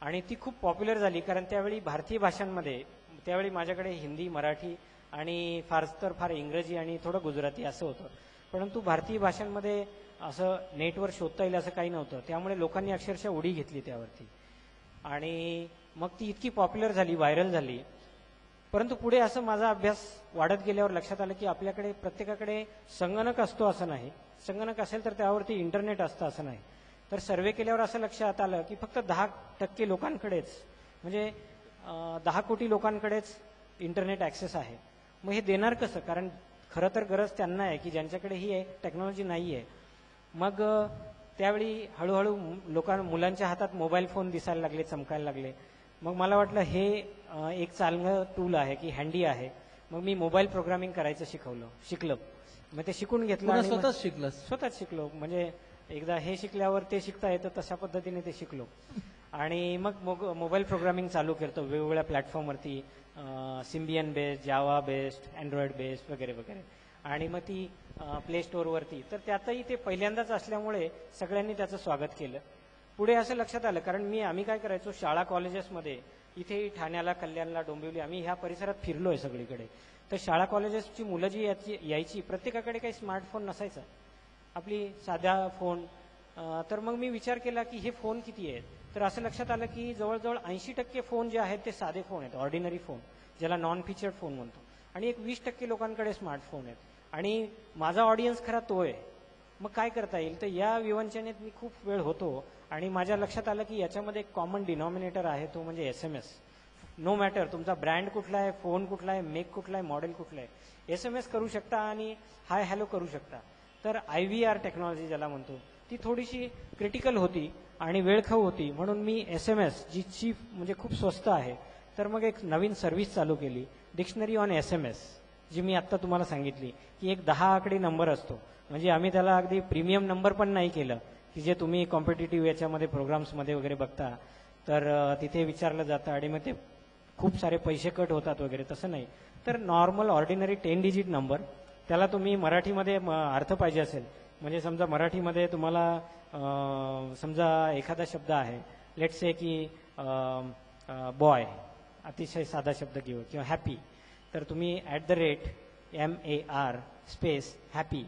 [SPEAKER 2] आणि ती खूप पॉप्युलर झाली कारण त्यावेळी भारतीय भाषांमध्ये त्यावेळी माझ्याकडे हिंदी मराठी आणि फार तर फार इंग्रजी आणि थोडं गुजराती असं होतं. परंतु भारतीय भाषांमध्ये असं नेटवर शोधता येईल असं काही नव्हतं. त्यामुळे लोकांनी अक्षरशः उडी घेतली त्यावरती. आणि मग ती इतकी पॉप्युलर झाली व्हायरल झाली. परंतु पुढे असं माझा अभ्यास वाढत गेल्यावर लक्षात आलं की आपल्याकडे प्रत्येकाकडे संगणक असतो असं नाही. संगणक असेल तर त्यावरती इंटरनेट असतं असं नाही. तर सर्वे केल्यावर असं लक्षात आलं की फक्त दहा टक्के लोकांकडेच म्हणजे दहा कोटी लोकांकडेच इंटरनेट ऍक्सेस आहे. मग हे देणार कसं? कारण खरं तर गरज त्यांना आहे की ज्यांच्याकडे ही टेक्नॉलॉजी नाही आहे मग त्यावेळी हळूहळू लोकां मुलांच्या हातात मोबाईल फोन दिसायला लागले चमकायला लागले. मग मला वाटलं हे एक चांगलं टूल आहे की हँडी आहे. मग मी मोबाईल प्रोग्रामिंग करायचं शिकवलं शिकलं. मग ते शिकून घेतलं
[SPEAKER 1] पुन्हा
[SPEAKER 2] आणि मग-
[SPEAKER 1] स्वतःच शिकलास
[SPEAKER 2] स्वतःच शिकलो. म्हणजे एकदा हे शिकल्यावर ते शिकता येतं तशा पद्धतीने ते शिकलो. आणि मग मोग- मोबाईल प्रोग्रामिंग चालू करतो वेगवेगळ्या प्लॅटफॉर्मवरती Symbian based Java based Android based वगैरे वगैरे. आणि मग ती प्ले स्टोअरवरती तर त्यातही ते पहिल्यांदाच असल्यामुळे सगळ्यांनी त्याचं स्वागत केलं. पुढे असं लक्षात आलं कारण मी आम्ही काय करायचो? शाळा कॉलेजेसमध्ये इथे ठाण्याला कल्याणला डोंबिवली आम्ही ह्या परिसरात फिरलोय सगळीकडे. तर शाळा कॉलेजेसची मुलं जी याची यायची प्रत्येकाकडे काही स्मार्टफोन नसायचा. आपली साध्या फोन तर मग मी विचार केला की हे फोन किती आहेत? तर असं लक्षात आलं की जवळजवळ ऐंशी टक्के फोन जे आहेत ते साधे फोन आहेत ऑर्डिनरी फोन ज्याला नॉन फीचर्ड फोन म्हणतो. आणि एक वीस टक्के लोकांकडे स्मार्टफोन आहेत. आणि माझा ऑडियन्स खरा तो आहे. मग काय करता येईल? तर या विवंचनेत मी खूप वेळ होतो आणि माझ्या लक्षात आलं की याच्यामध्ये एक कॉमन डिनॉमिनेटर आहे तो म्हणजे S M S no matter तुमचा ब्रँड कुठला आहे फोन कुठला आहे मेक कुठला आहे मॉडेल कुठला आहे एस एम एस करू शकता आणि हाय हॅलो करू शकता. तर आय व्ही आर टेक्नॉलॉजी ज्याला म्हणतो ती थोडीशी क्रिटिकल होती आणि वेळखाऊ होती. म्हणून मी एस एम एस जी चीफ म्हणजे खूप स्वस्त आहे तर मग एक नवीन सर्व्हिस चालू केली dictionary on S M S जी मी आत्ता तुम्हाला सांगितली की एक दहा आकडी नंबर असतो. म्हणजे आम्ही त्याला अगदी प्रीमियम नंबर पण नाही केलं की जे तुम्ही कॉम्पिटेटिव्ह याच्यामध्ये प्रोग्राम्समध्ये वगैरे बघता. तर तिथे विचारलं जातं आणि मग ते खूप सारे पैसे कट होतात वगैरे तसं नाही. तर normal ordinary ten digit number त्याला तुम्ही मराठीमध्ये म, अर्थ पाहिजे असेल. म्हणजे समजा मराठीमध्ये तुम्हाला समजा एखादा शब्द आहे लेट से की बॉय अतिशय साधा शब्द घेऊ किंवा हॅपी तर तुम्ही at the rate M A R space happy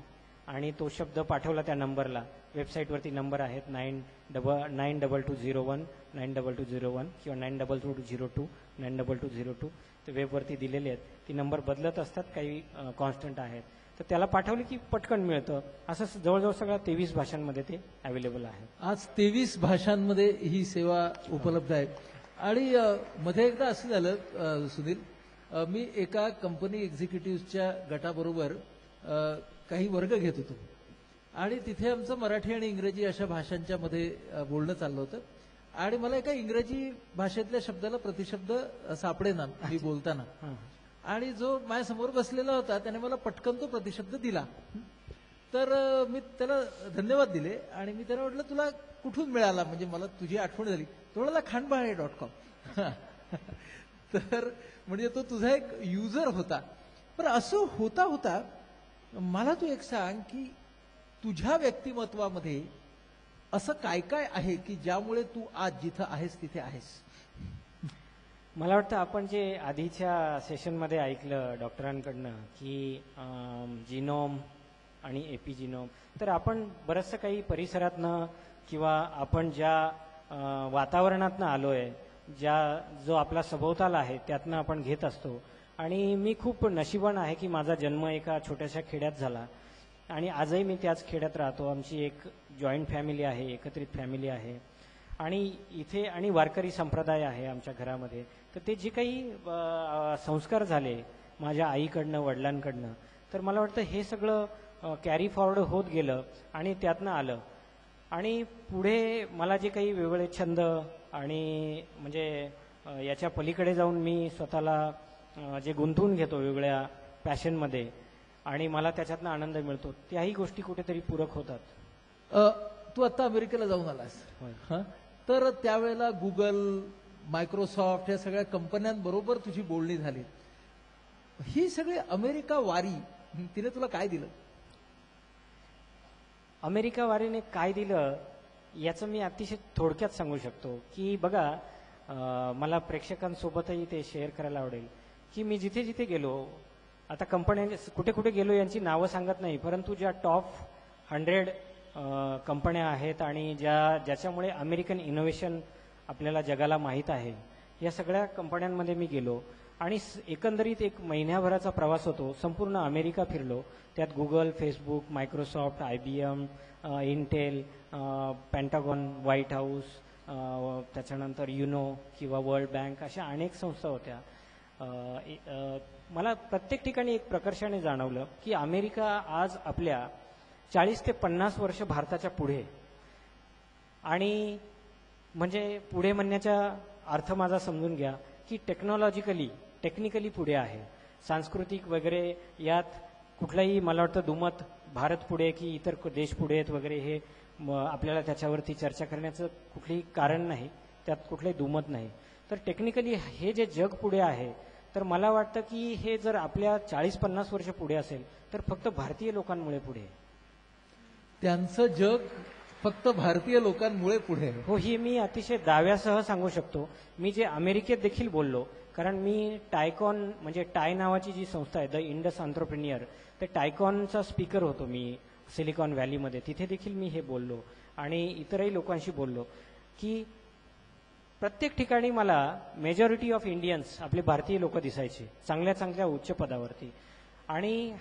[SPEAKER 2] आणि तो शब्द पाठवला त्या नंबरला वेबसाईटवरती नंबर आहेत nine double nine double two zero one nine double two zero one किंवा nine double two zero two nine double two zero two ते वेबवरती दिलेले आहेत. ती नंबर बदलत असतात काही कॉन्स्टंट आहेत. तर त्याला पाठवले की पटकन मिळतं. असं जवळजवळ सगळ्या तेवीस भाषांमध्ये ते अवेलेबल आहे.
[SPEAKER 1] आज तेवीस भाषांमध्ये ही सेवा उपलब्ध आहे. आणि मध्ये एकदा असं झालं सुनील मी एका कंपनी एक्झिक्युटिव्हच्या गटाबरोबर काही वर्ग घेत होतो. आणि तिथे आमचं मराठी आणि इंग्रजी अशा भाषांच्या मध्ये बोलणं चाललं होतं. आणि मला एका इंग्रजी भाषेतल्या शब्दाला प्रतिशब्द अ, सापडेना मी बोलताना. आणि जो माझ्यासमोर बसलेला होता त्याने मला पटकन तो प्रतिशब्द दिला. तर मी त्याला धन्यवाद दिले आणि मी त्याला म्हटलं तुला कुठून मिळाला? म्हणजे मला तुझी आठवण झाली. तो म्हणाला खांडबाळे डॉट कॉम. तर म्हणजे तो तुझा एक युजर होता. पण असं होता होता मला तू एक सांग की तुझ्या व्यक्तिमत्वामध्ये असं काय काय आहे की ज्यामुळे तू आज जिथं आहेस तिथे आहेस?
[SPEAKER 2] मला वाटतं आपण जे आधीच्या सेशनमध्ये ऐकलं डॉक्टरांकडनं की जिनोम आणि एपिजिनोम तर आपण बरंचसं काही परिसरातनं किंवा आपण ज्या अं, वातावरणातनं आलोय ज्या जो आपला सभोवताल आहे त्यातनं आपण घेत असतो. आणि मी खूप नशिबण आहे की माझा जन्म एका छोट्याशा खेड्यात झाला. आणि आजही मी त्याच खेड्यात राहतो. आमची एक जॉईंट फॅमिली आहे एकत्रित फॅमिली आहे. आणि इथे आणि वारकरी संप्रदाय आहे आमच्या घरामध्ये. तर ते जे काही संस्कार झाले माझ्या आईकडनं वडिलांकडनं तर मला वाटतं हे सगळं कॅरी फॉरवर्ड होत गेलं आणि त्यातनं आलं. आणि पुढे मला जे काही वेगवेगळे छंद आणि म्हणजे याच्या पलीकडे जाऊन मी स्वतःला जे गुंतवून घेतो वेगवेगळ्या पॅशनमध्ये आणि मला त्याच्यातनं आनंद मिळतो. त्याही गोष्टी कुठेतरी पूरक होतात.
[SPEAKER 1] तू आता अमेरिकेला जाऊन आलास. हं? तर त्यावेळेला गुगल मायक्रोसॉफ्ट या सगळ्या कंपन्यांबरोबर तुझी बोलणी झाली. ही सगळी अमेरिका वारी तिने तुला काय दिलं?
[SPEAKER 2] अमेरिका वारीने काय दिलं याचं मी अतिशय थोडक्यात सांगू शकतो. की बघा मला प्रेक्षकांसोबतही ते शेअर करायला आवडेल. की मी जिथे जिथे गेलो आता कंपन्या कुठे कुठे गेलो यांची नावं सांगत नाही परंतु ज्या टॉप हंड्रेड कंपन्या आहेत आणि ज्या ज्याच्यामुळे अमेरिकन इनोव्हेशन आपल्याला जगाला माहीत आहे या सगळ्या कंपन्यांमध्ये मी गेलो. आणि स- एकंदरीत एक महिन्याभराचा प्रवास होतो संपूर्ण अमेरिका फिरलो. त्यात Google Facebook Microsoft I B M Intel Pentagon White House त्याच्यानंतर युनो किंवा वर्ल्ड बँक अशा अनेक संस्था होत्या. मला प्रत्येक ठिकाणी एक प्रकर्षाने जाणवलं की अमेरिका आज आपल्या चाळीस ते पन्नास वर्ष भारताच्या पुढे. आणि म्हणजे पुढे म्हणण्याचा अर्थ माझा समजून घ्या की टेक्नॉलॉजिकली टेक्निकली पुढे आहे. सांस्कृतिक वगैरे यात कुठलाही मला वाटतं दुमत भारत पुढे की इतर देश पुढे आहेत वगैरे हे आपल्याला त्याच्यावरती चर्चा करण्याचं कुठलीही कारण नाही. त्यात कुठलंही दुमत नाही. तर टेक्निकली हे जे जग पुढे आहे तर मला वाटतं की हे जर आपल्या चाळीस पन्नास वर्ष पुढे असेल तर फक्त भारतीय लोकांमुळे पुढे.
[SPEAKER 1] त्यांचं जग फक्त भारतीय लोकांमुळे पुढे
[SPEAKER 2] हो ही मी अतिशय दाव्यासह सांगू शकतो. मी जे अमेरिकेत देखील बोललो कारण मी टायकॉन म्हणजे टाय नावाची जी संस्था आहे द इंडस आंट्रप्रिनियर ते टायकॉनचा स्पीकर होतो मी सिलिकॉन व्हॅलीमध्ये तिथे देखील मी हे बोललो आणि इतरही लोकांशी बोललो की प्रत्येक ठिकाणी मला मेजॉरिटी ऑफ इंडियन्स आपले भारतीय लोक दिसायचे चांगल्या चांगल्या उच्च पदावरती. आणि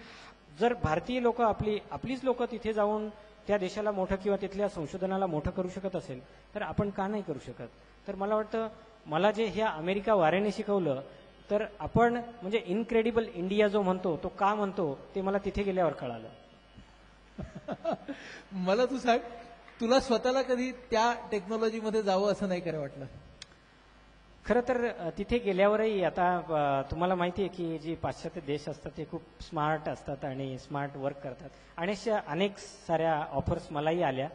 [SPEAKER 2] जर भारतीय लोक आपली आपलीच लोक तिथे जाऊन त्या देशाला मोठं किंवा तिथल्या संशोधनाला मोठं करू शकत असेल तर आपण का नाही करू शकत? तर मला वाटतं मला जे ह्या अमेरिका वाऱ्याने शिकवलं तर आपण म्हणजे इनक्रेडिबल इंडिया जो म्हणतो तो का म्हणतो ते मला तिथे गेल्यावर कळालं.
[SPEAKER 1] मला तू सांग तुला स्वतःला कधी त्या टेक्नॉलॉजीमध्ये जावं असं नाही करे वाटलं?
[SPEAKER 2] खरं तर तिथे गेल्यावरही आता तुम्हाला माहिती आहे की जी पाश्चात्य देश असतात ते खूप स्मार्ट असतात आणि स्मार्ट वर्क करतात. आणि अनेक साऱ्या ऑफर्स मलाही आल्या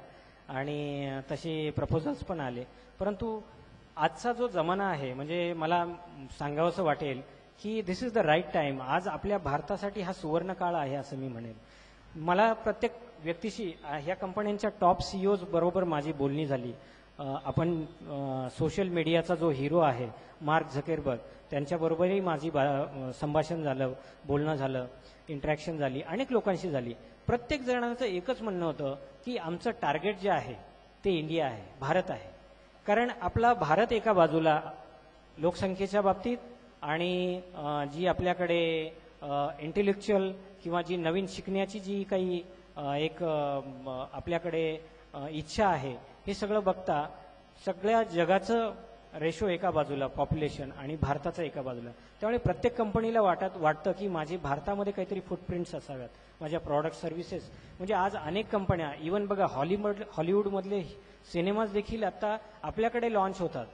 [SPEAKER 2] आणि तसे प्रपोजल्स पण आले. परंतु आजचा जो जमाना आहे म्हणजे मला सांगावंसं वाटेल की this is the right time आज आपल्या भारतासाठी हा सुवर्ण काळ आहे असं मी म्हणेन मला प्रत्येक व्यक्तीशी ह्या कंपन्यांच्या टॉप सीईओज बरोबर माझी बोलणी झाली. आपण सोशल मीडियाचा जो हिरो आहे मार्क झकेरबर्ग त्यांच्याबरोबरही माझी संभाषण झालं बोलणं झालं इंटरॅक्शन झाली अनेक लोकांशी झाली. प्रत्येक जणांचं एकच म्हणणं होतं की आमचं टार्गेट जे आहे ते इंडिया आहे भारत आहे. कारण आपला भारत एका बाजूला लोकसंख्येच्या बाबतीत आणि जी आपल्याकडे इंटेलेक्च्युअल किंवा जी नवीन शिकण्याची जी काही एक आपल्याकडे इच्छा आहे हे सगळं बघता सगळ्या जगाचं रेशो एका बाजूला पॉप्युलेशन आणि भारताचं एका बाजूला. त्यामुळे प्रत्येक कंपनीला वाटत वाटतं की माझी भारतामध्ये काहीतरी फुटप्रिंट्स असाव्यात. माझ्या प्रॉडक्ट सर्व्हिसेस म्हणजे आज अनेक कंपन्या इवन बघा हॉलिवूड हॉलिवूडमधले सिनेमाज देखील आता आपल्याकडे लॉन्च होतात.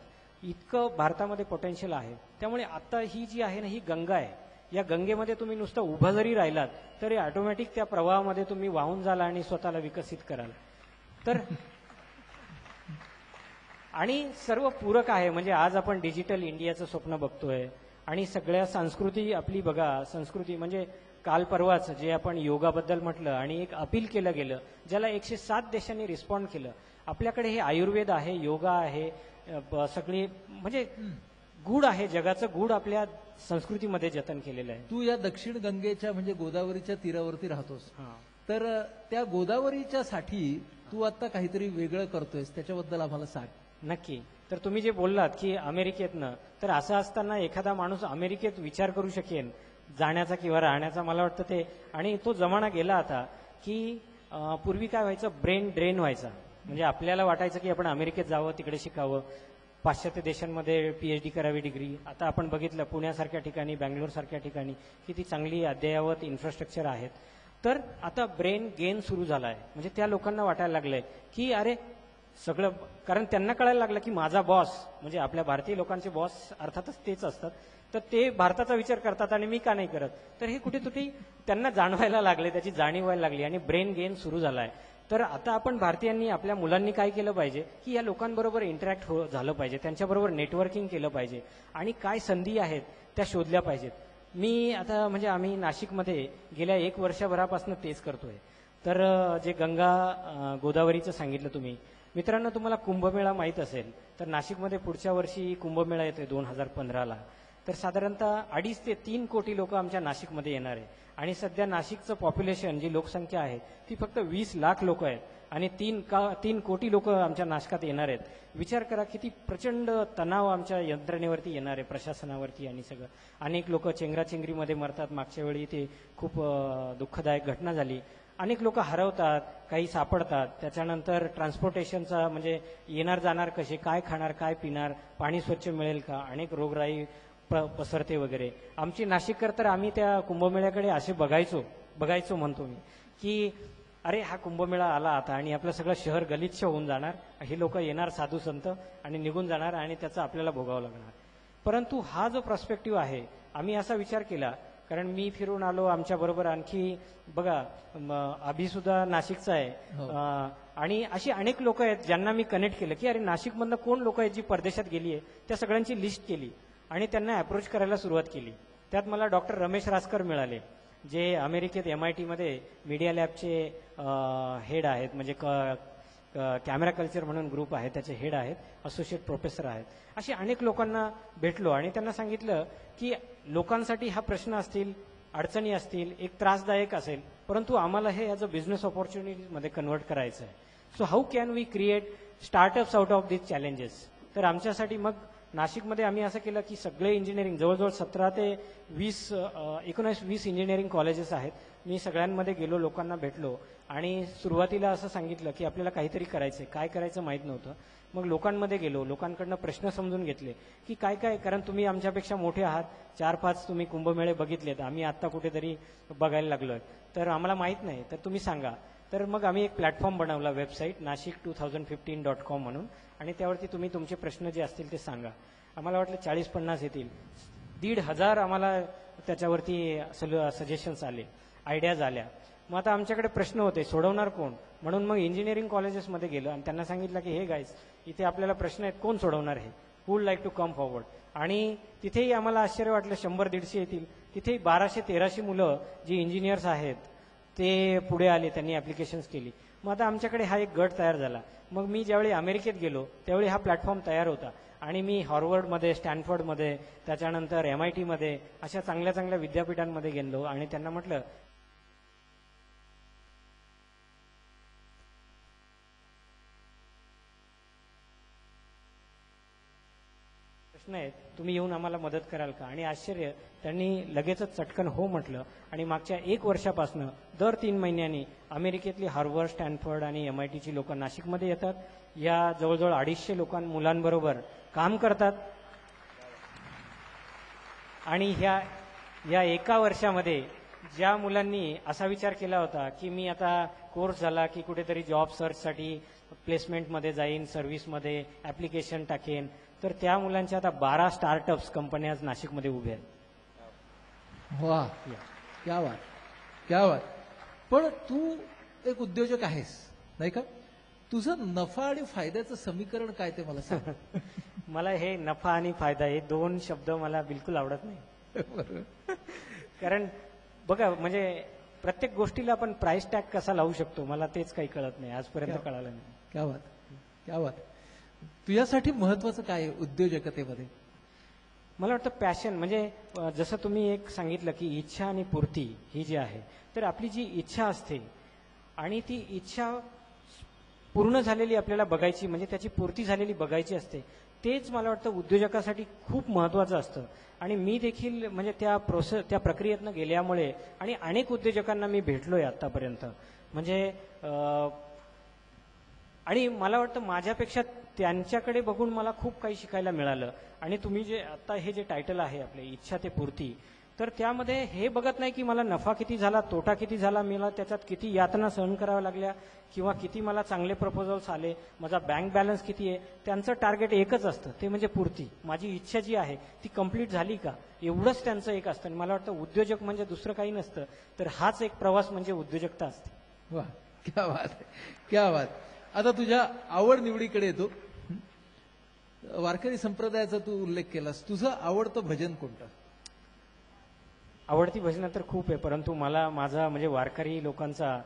[SPEAKER 2] इतकं भारतामध्ये पोटेन्शियल आहे. त्यामुळे आता ही जी आहे ना ही गंगा आहे. या गंगेमध्ये तुम्ही नुसतं उभं जरी राहिलात तरी ऑटोमॅटिक त्या प्रवाहामध्ये तुम्ही वाहून जाल आणि स्वतःला विकसित कराल. तर आणि सर्व पूरक आहे. म्हणजे आज आपण डिजिटल इंडियाचं स्वप्न बघतोय. आणि सगळ्या संस्कृती आपली बघा. संस्कृती म्हणजे काल परवाच जे आपण योगाबद्दल म्हटलं आणि एक अपील केलं गेलं ज्याला एकशे सात देशांनी रिस्पॉन्ड केलं. आपल्याकडे हे आयुर्वेद आहे योगा आहे सगळी म्हणजे गूढ आहे. जगाचं गूढ आपल्या संस्कृतीमध्ये जतन केलेलं आहे.
[SPEAKER 1] तू या दक्षिण गंगेच्या म्हणजे गोदावरीच्या तीरावरती राहतोस.
[SPEAKER 2] हा.
[SPEAKER 1] तर त्या गोदावरीच्या साठी तू आता काहीतरी वेगळं करतोयस. त्याच्याबद्दल आम्हाला सांग.
[SPEAKER 2] नक्की. तर तुम्ही जे बोललात की अमेरिकेतनं तर असं असताना एखादा माणूस अमेरिकेत विचार करू शकेन जाण्याचा किंवा राहण्याचा मला वाटतं ते. आणि तो जमाना गेला आता की पूर्वी काय व्हायचं ब्रेन ड्रेन व्हायचा. म्हणजे आपल्याला वाटायचं की आपण अमेरिकेत जावं तिकडे शिकावं. पाश्चात्य देशांमध्ये पीएच डी करावी डिग्री. आता आपण बघितलं पुण्यासारख्या ठिकाणी बँगलोरसारख्या ठिकाणी किती चांगली अद्ययावत इन्फ्रास्ट्रक्चर आहेत. तर आता ब्रेन गेन सुरू झाला आहे म्हणजे त्या लोकांना वाटायला लागलंय की अरे सगळं कारण त्यांना कळायला लागलं की माझा बॉस म्हणजे आपल्या भारतीय लोकांचे बॉस अर्थातच तेच असतात. तर ते भारताचा विचार करतात आणि मी का नाही करत? तर हे कुठे कुठे त्यांना जाणवायला लागले त्याची जाणीव व्हायला लागली आणि ब्रेन गेन सुरू झाला आहे तर आता आपण भारतीयांनी आपल्या मुलांनी काय केलं पाहिजे? की या लोकांबरोबर इंटरॅक्ट हो झालं पाहिजे त्यांच्याबरोबर नेटवर्किंग केलं पाहिजे आणि काय संधी आहेत त्या शोधल्या पाहिजेत. मी आता म्हणजे आम्ही नाशिकमध्ये गेल्या एक वर्षभरापासून तेच करतोय. तर जे गंगा गोदावरीचं सांगितलं तुम्ही मित्रांनो तुम्हाला कुंभमेळा माहीत असेल तर नाशिकमध्ये पुढच्या वर्षी कुंभमेळा येतोय दोन हजार पंधराला. तर साधारणतः अडीच ते तीन कोटी लोक आमच्या नाशिकमध्ये येणार आहे आणि सध्या नाशिकचं पॉप्युलेशन जी लोकसंख्या आहे ती फक्त वीस लाख लोक आहेत. आणि तीन का तीन कोटी लोक आमच्या नाशकात येणार आहेत. विचार करा किती प्रचंड तणाव आमच्या यंत्रणेवरती येणार आहे प्रशासनावरती आणि सगळं. अनेक लोक चेंगराचेंगरीमध्ये मरतात. मागच्या वेळी ते खूप दुःखदायक घटना झाली. अनेक लोक हरवतात काही सापडतात. त्याच्यानंतर ट्रान्सपोर्टेशनचा म्हणजे येणार जाणार कसे काय खाणार काय पिणार पाणी स्वच्छ मिळेल का अनेक रोगराई प- पसरते वगैरे. आमची नाशिककर तर आम्ही त्या कुंभमेळ्याकडे असे बघायचो बघायचो म्हणतो मी की अरे हा कुंभमेळा आला आता आणि आपलं सगळं शहर गलिच्छ होऊन जाणार. हे लोक येणार साधू संत आणि निघून जाणार आणि त्याचं आपल्याला भोगावं लागणार. परंतु हा जो प्रॉस्पेक्टिव्ह आहे आम्ही असा विचार केला कारण मी फिरून आलो आमच्या बरोबर आणखी बघा म, अभि सुद्धा नाशिकचा आहे.
[SPEAKER 1] हो.
[SPEAKER 2] आणि अशी अनेक लोक आहेत ज्यांना मी कनेक्ट केलं की अरे नाशिकमधनं कोण लोक आहेत जी परदेशात गेली आहे त्या सगळ्यांची लिस्ट केली. आणि त्यांना अप्रोच करायला सुरुवात केली. त्यात मला डॉक्टर रमेश रासकर मिळाले जे अमेरिकेत एम आय टीमध्ये मीडिया लॅबचे हेड आहेत. म्हणजे क- कॅमेरा कल्चर म्हणून ग्रुप आहे त्याचे हेड आहेत असोसिएट प्रोफेसर आहेत. असे अनेक लोकांना भेटलो आणि त्यांना सांगितलं की लोकांसाठी हा प्रश्न असतील अडचणी असतील एक त्रासदायक असेल परंतु आम्हाला हे ॲज अ बिझनेस ऑपॉर्च्युनिटीमध्ये कन्वर्ट करायचं आहे so how can we create startups out of this challenges तर आमच्यासाठी मग नाशिकमध्ये आम्ही असं केलं की सगळे इंजिनिअरिंग जवळजवळ सतरा ते वीस एकोणीस वीस इंजिनिअरिंग कॉलेजेस आहेत. मी सगळ्यांमध्ये गेलो लोकांना भेटलो. आणि सुरुवातीला असं सांगितलं की आपल्याला काहीतरी करायचं आहे काय करायचं माहीत नव्हतं. मग लोकांमध्ये गेलो. लोकांकडनं प्रश्न समजून घेतले की काय काय? कारण तुम्ही आमच्यापेक्षा मोठे आहात. चार पाच तुम्ही कुंभमेळे बघितलेत. आम्ही आत्ता कुठेतरी बघायला लागलोय. तर आम्हाला माहीत नाही. तर तुम्ही सांगा. तर मग आम्ही एक प्लॅटफॉर्म बनवला website Nashik two thousand fifteen dot com म्हणून. आणि त्यावरती तुम्ही तुमचे प्रश्न जे असतील ते सांगा. आम्हाला वाटलं चाळीस पन्नास येतील. दीड हजार आम्हाला त्याच्यावरती सजेशन्स आले आयडियाज आल्या. मग आता आमच्याकडे प्रश्न होते सोडवणार कोण? म्हणून मग इंजिनिअरिंग कॉलेजेसमध्ये गेलो आणि त्यांना सांगितलं की हे गाईज इथे आपल्याला प्रश्न आहेत कोण सोडवणार हे? Would like to come forward आणि तिथेही आम्हाला आश्चर्य वाटलं शंभर दीडशे येतील. तिथेही बाराशे तेराशे मुलं जी इंजिनियर्स आहेत ते पुढे आले त्यांनी ॲप्लिकेशन्स केली. मग आता आमच्याकडे हा एक गट तयार झाला. मग मी ज्यावेळी अमेरिकेत गेलो त्यावेळी हा प्लॅटफॉर्म तयार होता. आणि मी हॉर्वर्डमध्ये स्टॅनफर्डमध्ये त्याच्यानंतर एम आय टीमध्ये अशा चांगल्या चांगल्या विद्यापीठांमध्ये गेलो आणि त्यांना म्हटलं प्रश्न आहेत तुम्ही येऊन आम्हाला मदत कराल का? आणि आश्चर्य त्यांनी लगेचच चटकन हो म्हटलं. आणि मागच्या एक वर्षापासून दर तीन महिन्यांनी अमेरिकेतली हार्वर्ड स्टॅनफर्ड आणि एम आय टीची लोक नाशिकमध्ये येतात. या जवळजवळ अडीचशे लोकां मुलांबरोबर काम करतात. आणि ह्या या एका वर्षामध्ये ज्या मुलांनी असा विचार केला होता की मी आता कोर्स झाला की कुठेतरी जॉब सर्चसाठी प्लेसमेंटमध्ये जाईन सर्व्हिसमध्ये ॲप्लिकेशन टाकेन तर त्या मुलांच्या आता बारा स्टार्टअप्स कंपन्या आज नाशिकमध्ये उभ्या आहेत.
[SPEAKER 1] वा. क्या बात. क्या बात. पण तू एक उद्योजक आहेस नाही का? तुझं नफा आणि फायद्याचं समीकरण काय ते मला सांग.
[SPEAKER 2] मला हे नफा आणि फायदा हे दोन शब्द मला बिलकुल आवडत नाही.
[SPEAKER 1] बरोबर.
[SPEAKER 2] कारण बघा म्हणजे प्रत्येक गोष्टीला आपण प्राइस टॅग कसा लावू शकतो मला तेच काही कळत नाही. आजपर्यंत कळालं नाही.
[SPEAKER 1] क्या बात. क्या बात. तुझ्यासाठी महत्वाचं काय आहे उद्योजकतेमध्ये?
[SPEAKER 2] मला वाटतं पॅशन म्हणजे जसं तुम्ही एक सांगितलं की इच्छा आणि पूर्ती ही जी आहे तर आपली जी इच्छा असते आणि ती इच्छा पूर्ण झालेली आपल्याला बघायची म्हणजे त्याची पूर्ती झालेली बघायची असते तेच मला वाटतं उद्योजकासाठी खूप महत्वाचं असतं. आणि मी देखील म्हणजे त्या प्रोसेस त्या प्रक्रियेतनं गेल्यामुळे आणि अनेक उद्योजकांना मी भेटलोय आतापर्यंत. म्हणजे आणि मला वाटतं माझ्यापेक्षा त्यांच्याकडे बघून मला खूप काही शिकायला मिळालं. आणि तुम्ही जे आता हे जे टायटल आहे आपले इच्छा ते पूर्ती तर त्यामध्ये हे बघत नाही की मला नफा किती झाला तोटा किती झाला मला त्याच्यात किती यातना सहन कराव्या लागल्या किंवा किती मला चांगले प्रपोजल्स आले माझा बँक बॅलन्स किती आहे त्यांचं टार्गेट एकच असतं ते म्हणजे पूर्ती. माझी इच्छा जी आहे ती कंप्लीट झाली का? एवढंच त्यांचं एक असतं. आणि मला वाटतं उद्योजक म्हणजे दुसरं काही नसतं तर हाच एक प्रवास म्हणजे उद्योजकता असते.
[SPEAKER 1] वा क्या बात क्या बात. आता तुझ्या आवड निवडीकडे येतो. वारकरी संप्रदायाचा तू उल्लेख केलास. तुझं आवडतं भजन कोणतं?
[SPEAKER 2] आवडती भजनं तर खूप आहे परंतु मला माझा म्हणजे वारकरी लोकांचा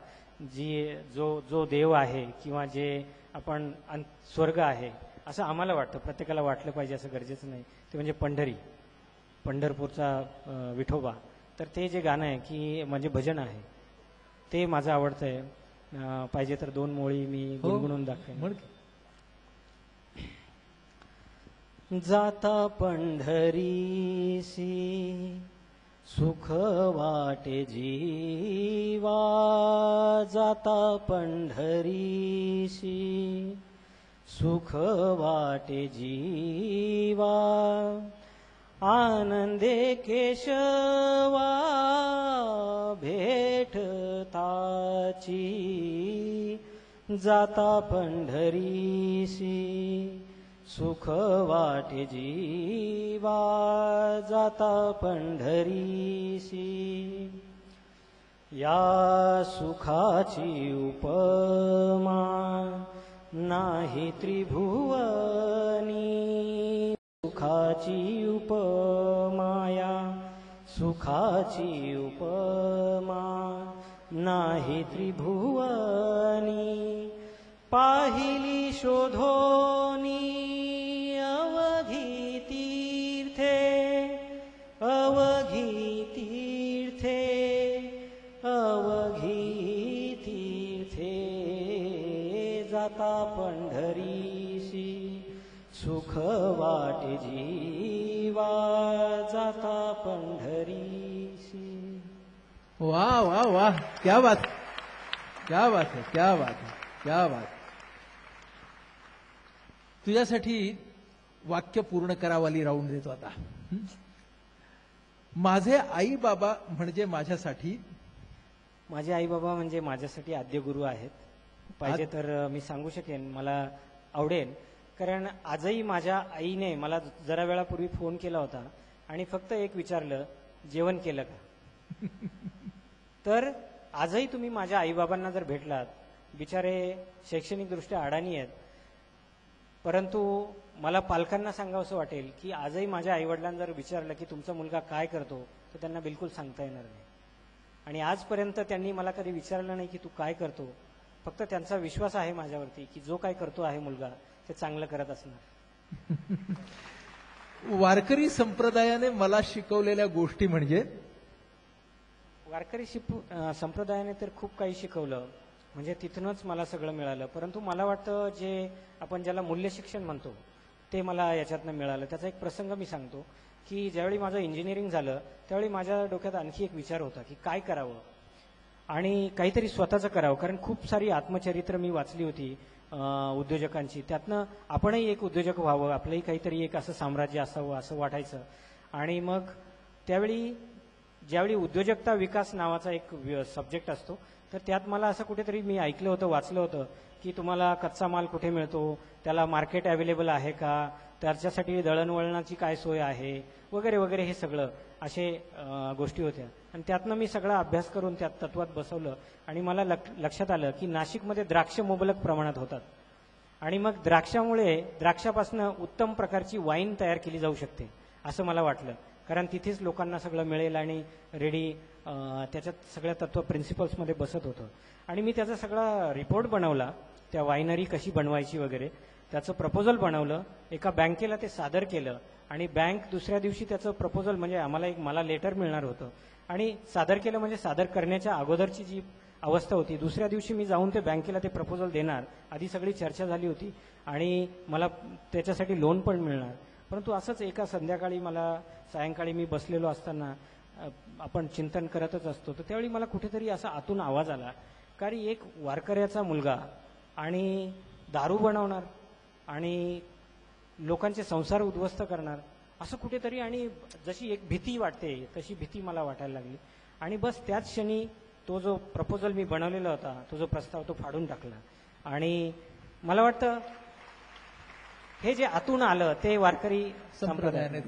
[SPEAKER 2] जी जो जो देव आहे किंवा जे आपण स्वर्ग आहे असं आम्हाला वाटतं. प्रत्येकाला वाटलं पाहिजे असं गरजेचं नाही. ते म्हणजे पंढरी पंढरपूरचा विठोबा. तर ते जे गाणं आहे की म्हणजे भजन आहे ते माझं आवडतं आहे पाहिजे तर दोन मोळी मी
[SPEAKER 1] हो.
[SPEAKER 2] गुणगुणून दाखवेन. जाता पंढरीसी सुख वाटे जीवा जाता पंढरीसी सुख वाटे जीवा आनंदे केशवा भेटताची. जाता पंढरीशी सुख वाट जीवा. जाता पंढरीशी या सुखाची उपमा नाही त्रिभुवनी. सुखाची उपमाया सुखाची उपमा. नाही त्रिभुवनी पाहिली शोधोनी अवघी तीर्थे अवघी तीर्थे अवघी तीर्थे जाता पंढरीशी सुख जीवा जाता पंढरीशी.
[SPEAKER 1] वा वा वा. क्या बात क्या बात है क्या बात है क्या बात तुझ्यासाठी वाक्य पूर्ण करावाली राऊंड देतो आता? माझे आई बाबा म्हणजे माझ्यासाठी?
[SPEAKER 2] माझे आई बाबा म्हणजे माझ्यासाठी आद्य गुरु आहेत. पाहिजे तर मी सांगू शकेन मला आवडेल. कारण आजही माझ्या आईने मला जरा वेळापूर्वी फोन केला होता आणि फक्त एक विचारलं जेवण केलं का? तर आजही तुम्ही माझ्या आईबाबांना जर भेटलात बिचारे शैक्षणिकदृष्ट्या अडाणी आहेत परंतु मला पालकांना सांगावंसं वाटेल की आजही माझ्या आईवडिलांना जर विचारलं की तुमचा मुलगा काय करतो तर त्यांना बिलकुल सांगता येणार नाही. आणि आजपर्यंत त्यांनी मला कधी विचारलं नाही की तू काय करतो फक्त त्यांचा विश्वास आहे माझ्यावरती की जो काय करतो आहे मुलगा ते चांगलं करत असणार.
[SPEAKER 1] वारकरी संप्रदायाने मला शिकवलेल्या गोष्टी म्हणजे?
[SPEAKER 2] वारकरी शिप संप्रदायाने तर खूप काही शिकवलं. म्हणजे तिथूनच मला सगळं मिळालं. परंतु मला वाटतं जे आपण ज्याला मूल्य शिक्षण म्हणतो ते मला याच्यातनं मिळालं. त्याचा एक प्रसंग मी सांगतो की ज्यावेळी माझं इंजिनिअरिंग झालं त्यावेळी माझ्या डोक्यात आणखी एक विचार होता की काय करावं? आणि काहीतरी स्वतःचं करावं. कारण खूप सारी आत्मचरित्र मी वाचली होती. उद्योजकांची. त्यातनं आपणही एक उद्योजक व्हावं आपलंही काहीतरी एक असं साम्राज्य असावं असं वाटायचं. आणि मग त्यावेळी ज्यावेळी उद्योजकता विकास नावाचा एक सब्जेक्ट असतो तर त्यात मला असं कुठेतरी मी ऐकलं होतं वाचलं होतं की तुम्हाला कच्चा माल कुठे मिळतो त्याला मार्केट अवेलेबल आहे का त्याच्यासाठी दळणवळणाची काय सोय आहे? वगैरे वगैरे हे सगळं असे गोष्टी होत्या. आणि त्यातनं मी सगळा अभ्यास करून त्यात तत्वात बसवलं. आणि मला लक- लक्षात आलं की नाशिकमध्ये द्राक्ष मुबलक प्रमाणात होतात. आणि मग द्राक्षामुळे द्राक्षापासून उत्तम प्रकारची वाईन तयार केली जाऊ शकते असं मला वाटलं. कारण तिथेच लोकांना सगळं मिळेल आणि रेडी त्याच्यात सगळ्या तत्व प्रिन्सिपल्समध्ये बसत होतं. आणि मी त्याचा सगळा रिपोर्ट बनवला त्या वायनरी कशी बनवायची वगैरे. त्याचं प्रपोजल बनवलं एका बँकेला ते सादर केलं आणि बँक दुसऱ्या दिवशी त्याचं प्रपोजल म्हणजे आम्हाला एक मला लेटर मिळणार होतं. आणि सादर केलं म्हणजे सादर करण्याच्या अगोदरची जी अवस्था होती दुसऱ्या दिवशी मी जाऊन ते बँकेला ते प्रपोजल देणार. आधी सगळी चर्चा झाली होती आणि मला त्याच्यासाठी लोन पण मिळणार. परंतु असंच एका संध्याकाळी मला सायंकाळी मी बसलेलो असताना आपण चिंतन करतच असतो. तर त्यावेळी मला कुठेतरी असा आतून आवाज आला कारण एक वारकऱ्याचा मुलगा आणि दारू बनवणार? आणि लोकांचे संसार उद्ध्वस्त करणार असं कुठेतरी आणि जशी एक भीती वाटते तशी भीती मला वाटायला लागली. आणि बस त्याच क्षणी तो जो प्रपोजल मी बनवलेला होता तो जो प्रस्ताव तो फाडून टाकला. आणि मला वाटतं हे जे आतून आलं ते वारकरी
[SPEAKER 1] संप्रदायाने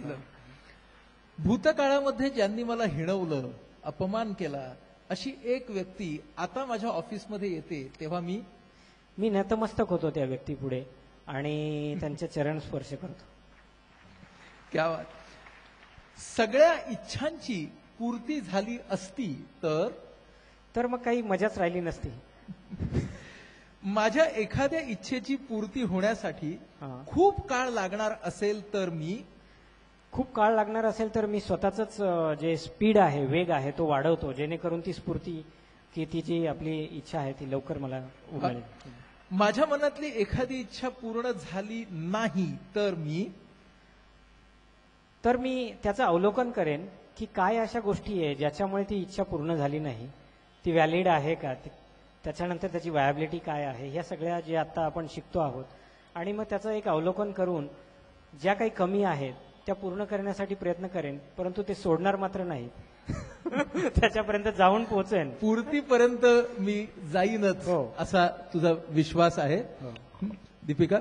[SPEAKER 1] भूतकाळामध्ये ज्यांनी मला हिणवलं अपमान केला अशी एक व्यक्ती आता माझ्या ऑफिसमध्ये येते तेव्हा मी
[SPEAKER 2] मी नतमस्तक होतो त्या व्यक्तीपुढे. आणि त्यांचे चरण स्पर्श करतो.
[SPEAKER 1] क्या बात. सगळ्या इच्छांची पूर्ती झाली असती तर?
[SPEAKER 2] तर मग काही मजाच राहिली नसती.
[SPEAKER 1] माझ्या एखाद्या इच्छेची पूर्ती होण्यासाठी. खूप काळ लागणार असेल तर मी?
[SPEAKER 2] खूप काळ लागणार असेल तर मी स्वतःच जे स्पीड आहे वेग आहे तो वाढवतो. जेणेकरून ती स्फूर्ती की ती जी आपली इच्छा आहे ती लवकर मला उघडेल
[SPEAKER 1] माझ्या मनातली एखादी इच्छा पूर्ण झाली नाही तर मी?
[SPEAKER 2] तर मी त्याचं अवलोकन करेन की काय अशा गोष्टी आहे ज्याच्यामुळे ती इच्छा पूर्ण झाली नाही. ती व्हॅलिड आहे का? त्याच्यानंतर त्याची वायबिलिटी काय आहे? ह्या सगळ्या जे आता आपण शिकतो आहोत. आणि मग त्याचं एक अवलोकन करून ज्या काही कमी आहेत त्या पूर्ण करण्यासाठी प्रयत्न करेन परंतु ते सोडणार मात्र नाही त्याच्यापर्यंत जाऊन पोहोचेन.
[SPEAKER 1] पूर्तीपर्यंत मी जाईनच
[SPEAKER 2] हो.
[SPEAKER 1] असा तुझा विश्वास आहे. दीपिका?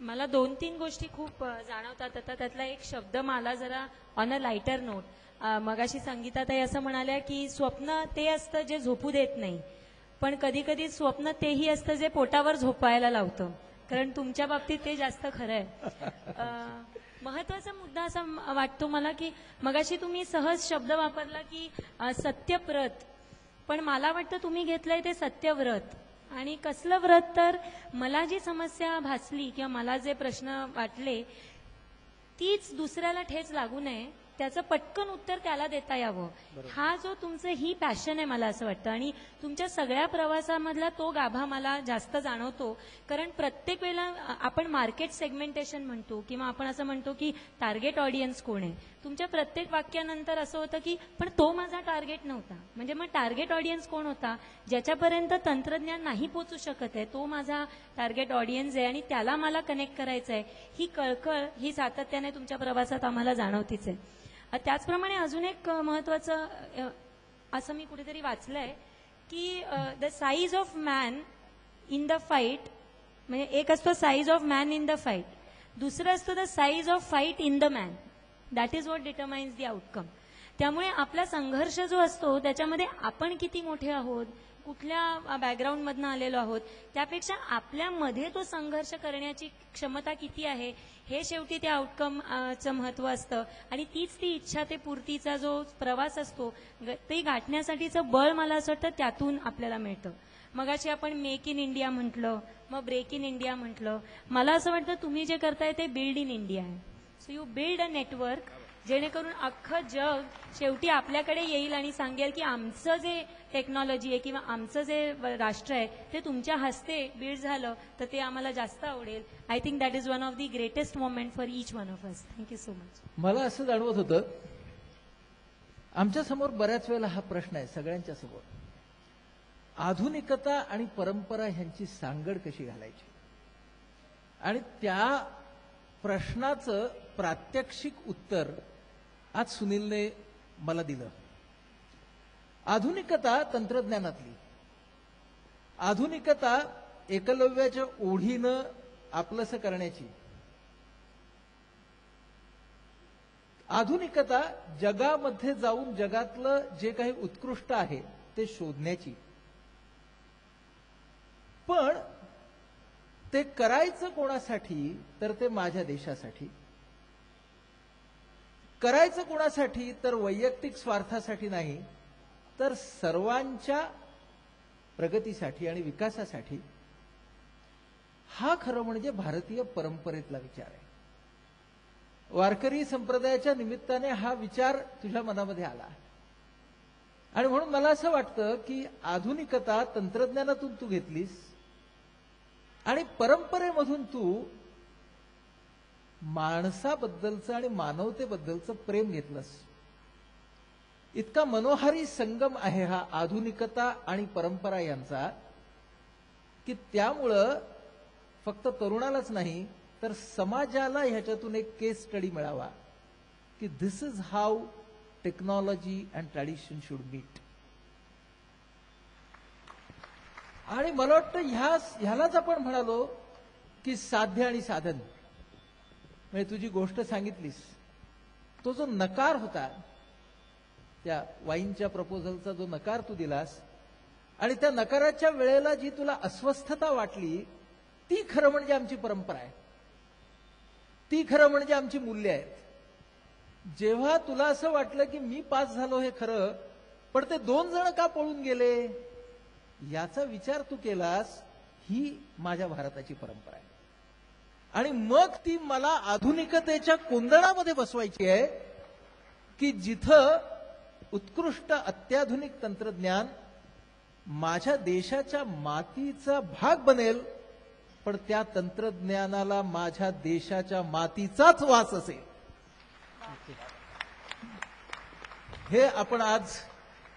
[SPEAKER 3] मला दोन तीन गोष्टी खूप अ, जाणवतात. आता त्यातला एक शब्द मला जरा ऑन अ लाइटर नोट मगाशी संगीताताई असं म्हणाल्या की स्वप्न ते असतं जे झोपू देत नाही. पण कधी कधी स्वप्न तेही असतं जे पोटावर झोपायला लावतं. कारण तुमच्या बाबतीत ते जास्त खरं आहे अ, महत्त्वाचा मुद्दा असा म- वाटतो मला की मगाशी तुम्ही सहज शब्द वापरला की सत्यप्रत. पण मला वाटतं तुम्ही घेतलंय ते सत्यव्रत. आणि कसलं व्रत तर मला जी समस्या भासली किंवा मला जे प्रश्न वाटले तीच दुसऱ्याला ठेच लागू नये. त्याचं पटकन उत्तर त्याला देता यावं. हा जो तुमचं ही पॅशन आहे मला असं वाटतं. आणि तुमच्या सगळ्या प्रवासामधला तो गाभा मला जास्त जाणवतो. कारण प्रत्येक वेळेला आपण मार्केट सेगमेंटेशन म्हणतो किंवा आपण असं म्हणतो की टार्गेट ऑडियन्स कोण आहे. तुमच्या प्रत्येक वाक्यानंतर असं होतं की पण तो माझा टार्गेट नव्हता. म्हणजे मग टार्गेट ऑडियन्स कोण होता? ज्याच्यापर्यंत तंत्रज्ञान नाही पोचू शकत आहे तो माझा टार्गेट ऑडियन्स आहे आणि त्याला मला कनेक्ट करायचं आहे ही कळकळ ही सातत्याने तुमच्या प्रवासात आम्हाला जाणवतीच आहे. त्याचप्रमाणे अजून एक महत्वाचं असं मी कुठेतरी वाचलंय की the size of man in the fight म्हणजे एक असतो size of man in the fight दुसरं असतं the size of fight in the man that is what determines the outcome त्यामुळे आपला संघर्ष जो असतो त्याच्यामध्ये आपण किती मोठे आहोत? कुठल्या बॅकग्राऊंडमधनं आलेलो आहोत त्यापेक्षा आपल्यामध्ये तो संघर्ष करण्याची क्षमता किती आहे हे शेवटी त्या आउटकमचं महत्त्व असतं. आणि तीच ती इच्छा ते पूर्तीचा जो प्रवास असतो ग- ते गाठण्यासाठीचं बळ मला असं वाटतं त्यातून आपल्याला मिळतं. मगाशी आपण मेक इन इंडिया म्हटलं मग ब्रेक इन इंडिया म्हटलं. मला असं वाटतं तुम्ही जे करताय ते बिल्ड इन इंडिया आहे. So you build a network जेणेकरून अख्खं जग शेवटी आपल्याकडे येईल आणि सांगेल की आमचं जे टेक्नॉलॉजी आहे किंवा आमचं जे राष्ट्र आहे ते तुमच्या हस्ते बिल्ड झालं तर ते आम्हाला जास्त आवडेल. I think that is one of the greatest moment for each one of us thank you so much
[SPEAKER 1] मला असं जाणवत होतं आमच्यासमोर बऱ्याच वेळेला हा प्रश्न आहे सगळ्यांच्या समोर. आधुनिकता आणि परंपरा ह्यांची सांगड कशी घालायची? आणि त्या प्रश्नाचं प्रात्यक्षिक उत्तर आज सुनीलने मला दिलं. आधुनिकता तंत्रज्ञानातली. आधुनिकता एकलव्याच्या ओढीनं आपलंसं करण्याची. आधुनिकता जगामध्ये जाऊन जगातलं जे काही उत्कृष्ट आहे ते शोधण्याची. पण ते करायचं कोणासाठी तर ते माझ्या देशासाठी. करायचं कोणासाठी तर वैयक्तिक स्वार्थासाठी नाही तर सर्वांच्या प्रगतीसाठी आणि विकासासाठी. हा खरं म्हणजे भारतीय परंपरेतला विचार आहे. वारकरी संप्रदायाच्या निमित्ताने हा विचार तुझ्या मनामध्ये आला. आणि म्हणून मला असं वाटतं की आधुनिकता तंत्रज्ञानातून तू घेतलीस आणि परंपरेमधून तू माणसाबद्दलचं आणि मानवतेबद्दलचं प्रेम घेतलंस. इतका मनोहारी संगम आहे हा आधुनिकता आणि परंपरा यांचा की त्यामुळं फक्त तरुणालाच नाही तर समाजाला ह्याच्यातून एक केस स्टडी मिळावा की this is how technology and tradition should meet आणि मला वाटतं ह्या ह्यालाच आपण म्हणालो की साध्य आणि साधन. म्हणजे तुझी गोष्ट सांगितलीस. तो जो नकार होता त्या वाईनच्या प्रपोजलचा जो नकार तू दिलास आणि त्या नकाराच्या वेळेला जी तुला अस्वस्थता वाटली ती खरं म्हणजे आमची परंपरा आहे. ती खरं म्हणजे आमची मूल्य आहेत. जेव्हा तुला असं वाटलं की मी पास झालो हे खरं पण ते दोन जण का पळून गेले? याचा विचार तू केलास ही माझ्या भारताची परंपरा आहे. आणि मग ती मला आधुनिकतेच्या कोंदणामध्ये बसवायची आहे की जिथं उत्कृष्ट अत्याधुनिक तंत्रज्ञान माझ्या देशाच्या मातीचा भाग बनेल पण त्या तंत्रज्ञानाला माझ्या देशाच्या मातीचाच वास असेल. हे आपण आज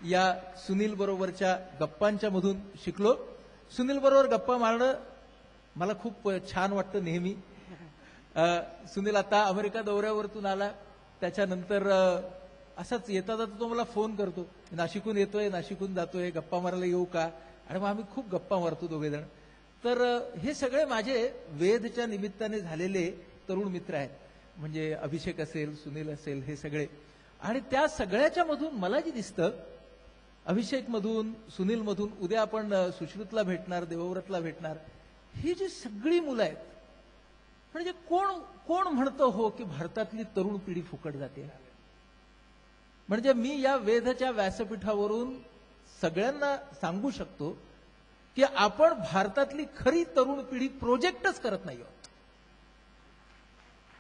[SPEAKER 1] या सुनील बरोबरच्या गप्पांच्या मधून शिकलो. सुनील बरोबर गप्पा मारणं मला खूप छान वाटतं नेहमी. सुनील आता अमेरिका दौऱ्यावरतून आला. त्याच्यानंतर असाच येता जाता तो मला फोन करतो. नाशिकहून येतोय नाशिकहून जातोय गप्पा मारायला येऊ का? आणि मग आम्ही खूप गप्पा मारतो दोघेजण. तर हे सगळे माझे वेदच्या निमित्ताने झालेले तरुण मित्र आहेत. म्हणजे अभिषेक असेल सुनील असेल हे सगळे. आणि त्या सगळ्याच्या मधून मला जे दिसतं अभिषेक मधून सुनील मधून उद्या आपण सुश्रुतला भेटणार देवव्रतला भेटणार ही जी सगळी मुलं आहेत म्हणजे कोण कोण म्हणतं हो की भारतातली तरुण पिढी फुकट जाते? म्हणजे मी या वेधच्या व्यासपीठावरून सगळ्यांना सांगू शकतो की आपण भारतातली खरी तरुण पिढी प्रोजेक्टच करत नाही आहोत.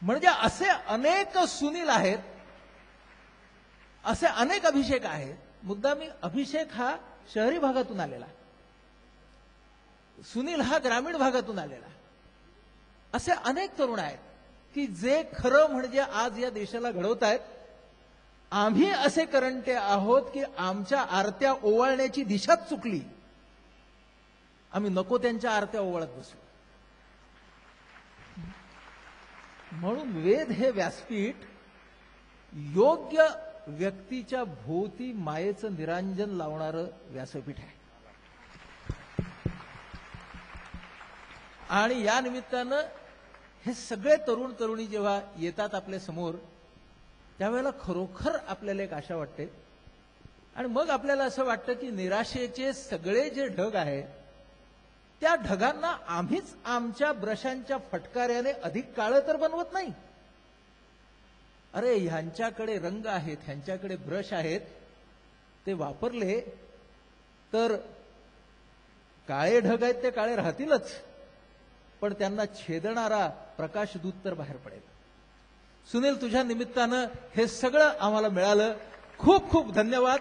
[SPEAKER 1] म्हणजे असे अनेक सुनील आहेत असे अनेक अभिषेक आहेत. मुद्दा मी अभिषेक हा शहरी भागातून आलेला सुनील हा ग्रामीण भागातून आलेला असे अनेक तरुण आहेत की जे खरं म्हणजे आज या देशाला घडवत आहेत. आम्ही असे करंटे आहोत की आमच्या आरत्या ओवाळण्याची दिशाच चुकली. आम्ही नको त्यांच्या आरत्या ओवाळत बसू. म्हणून वेद हे व्यासपीठ योग्य व्यक्तीच्या भोवती मायेचं निरांजन लावणारं व्यासपीठ आहे. आणि या निमित्तानं हे सगळे तरुण तरुणी जेव्हा येतात आपल्यासमोर त्यावेळेला खरोखर आपल्याला एक आशा वाटते. आणि मग आपल्याला असं वाटतं की निराशेचे सगळे जे ढग आहेत त्या ढगांना आम्हीच आमच्या ब्रशांच्या फटकाऱ्याने अधिक काळं तर बनवत नाही. अरे ह्यांच्याकडे रंग आहेत ह्यांच्याकडे ब्रश आहेत ते वापरले तर काळे ढग आहेत ते काळे राहतीलच. पण त्यांना छेदणारा प्रकाशदूत तर बाहेर पडेल. सुनील तुझ्या निमित्तानं हे सगळं आम्हाला मिळालं. खूप खूप धन्यवाद.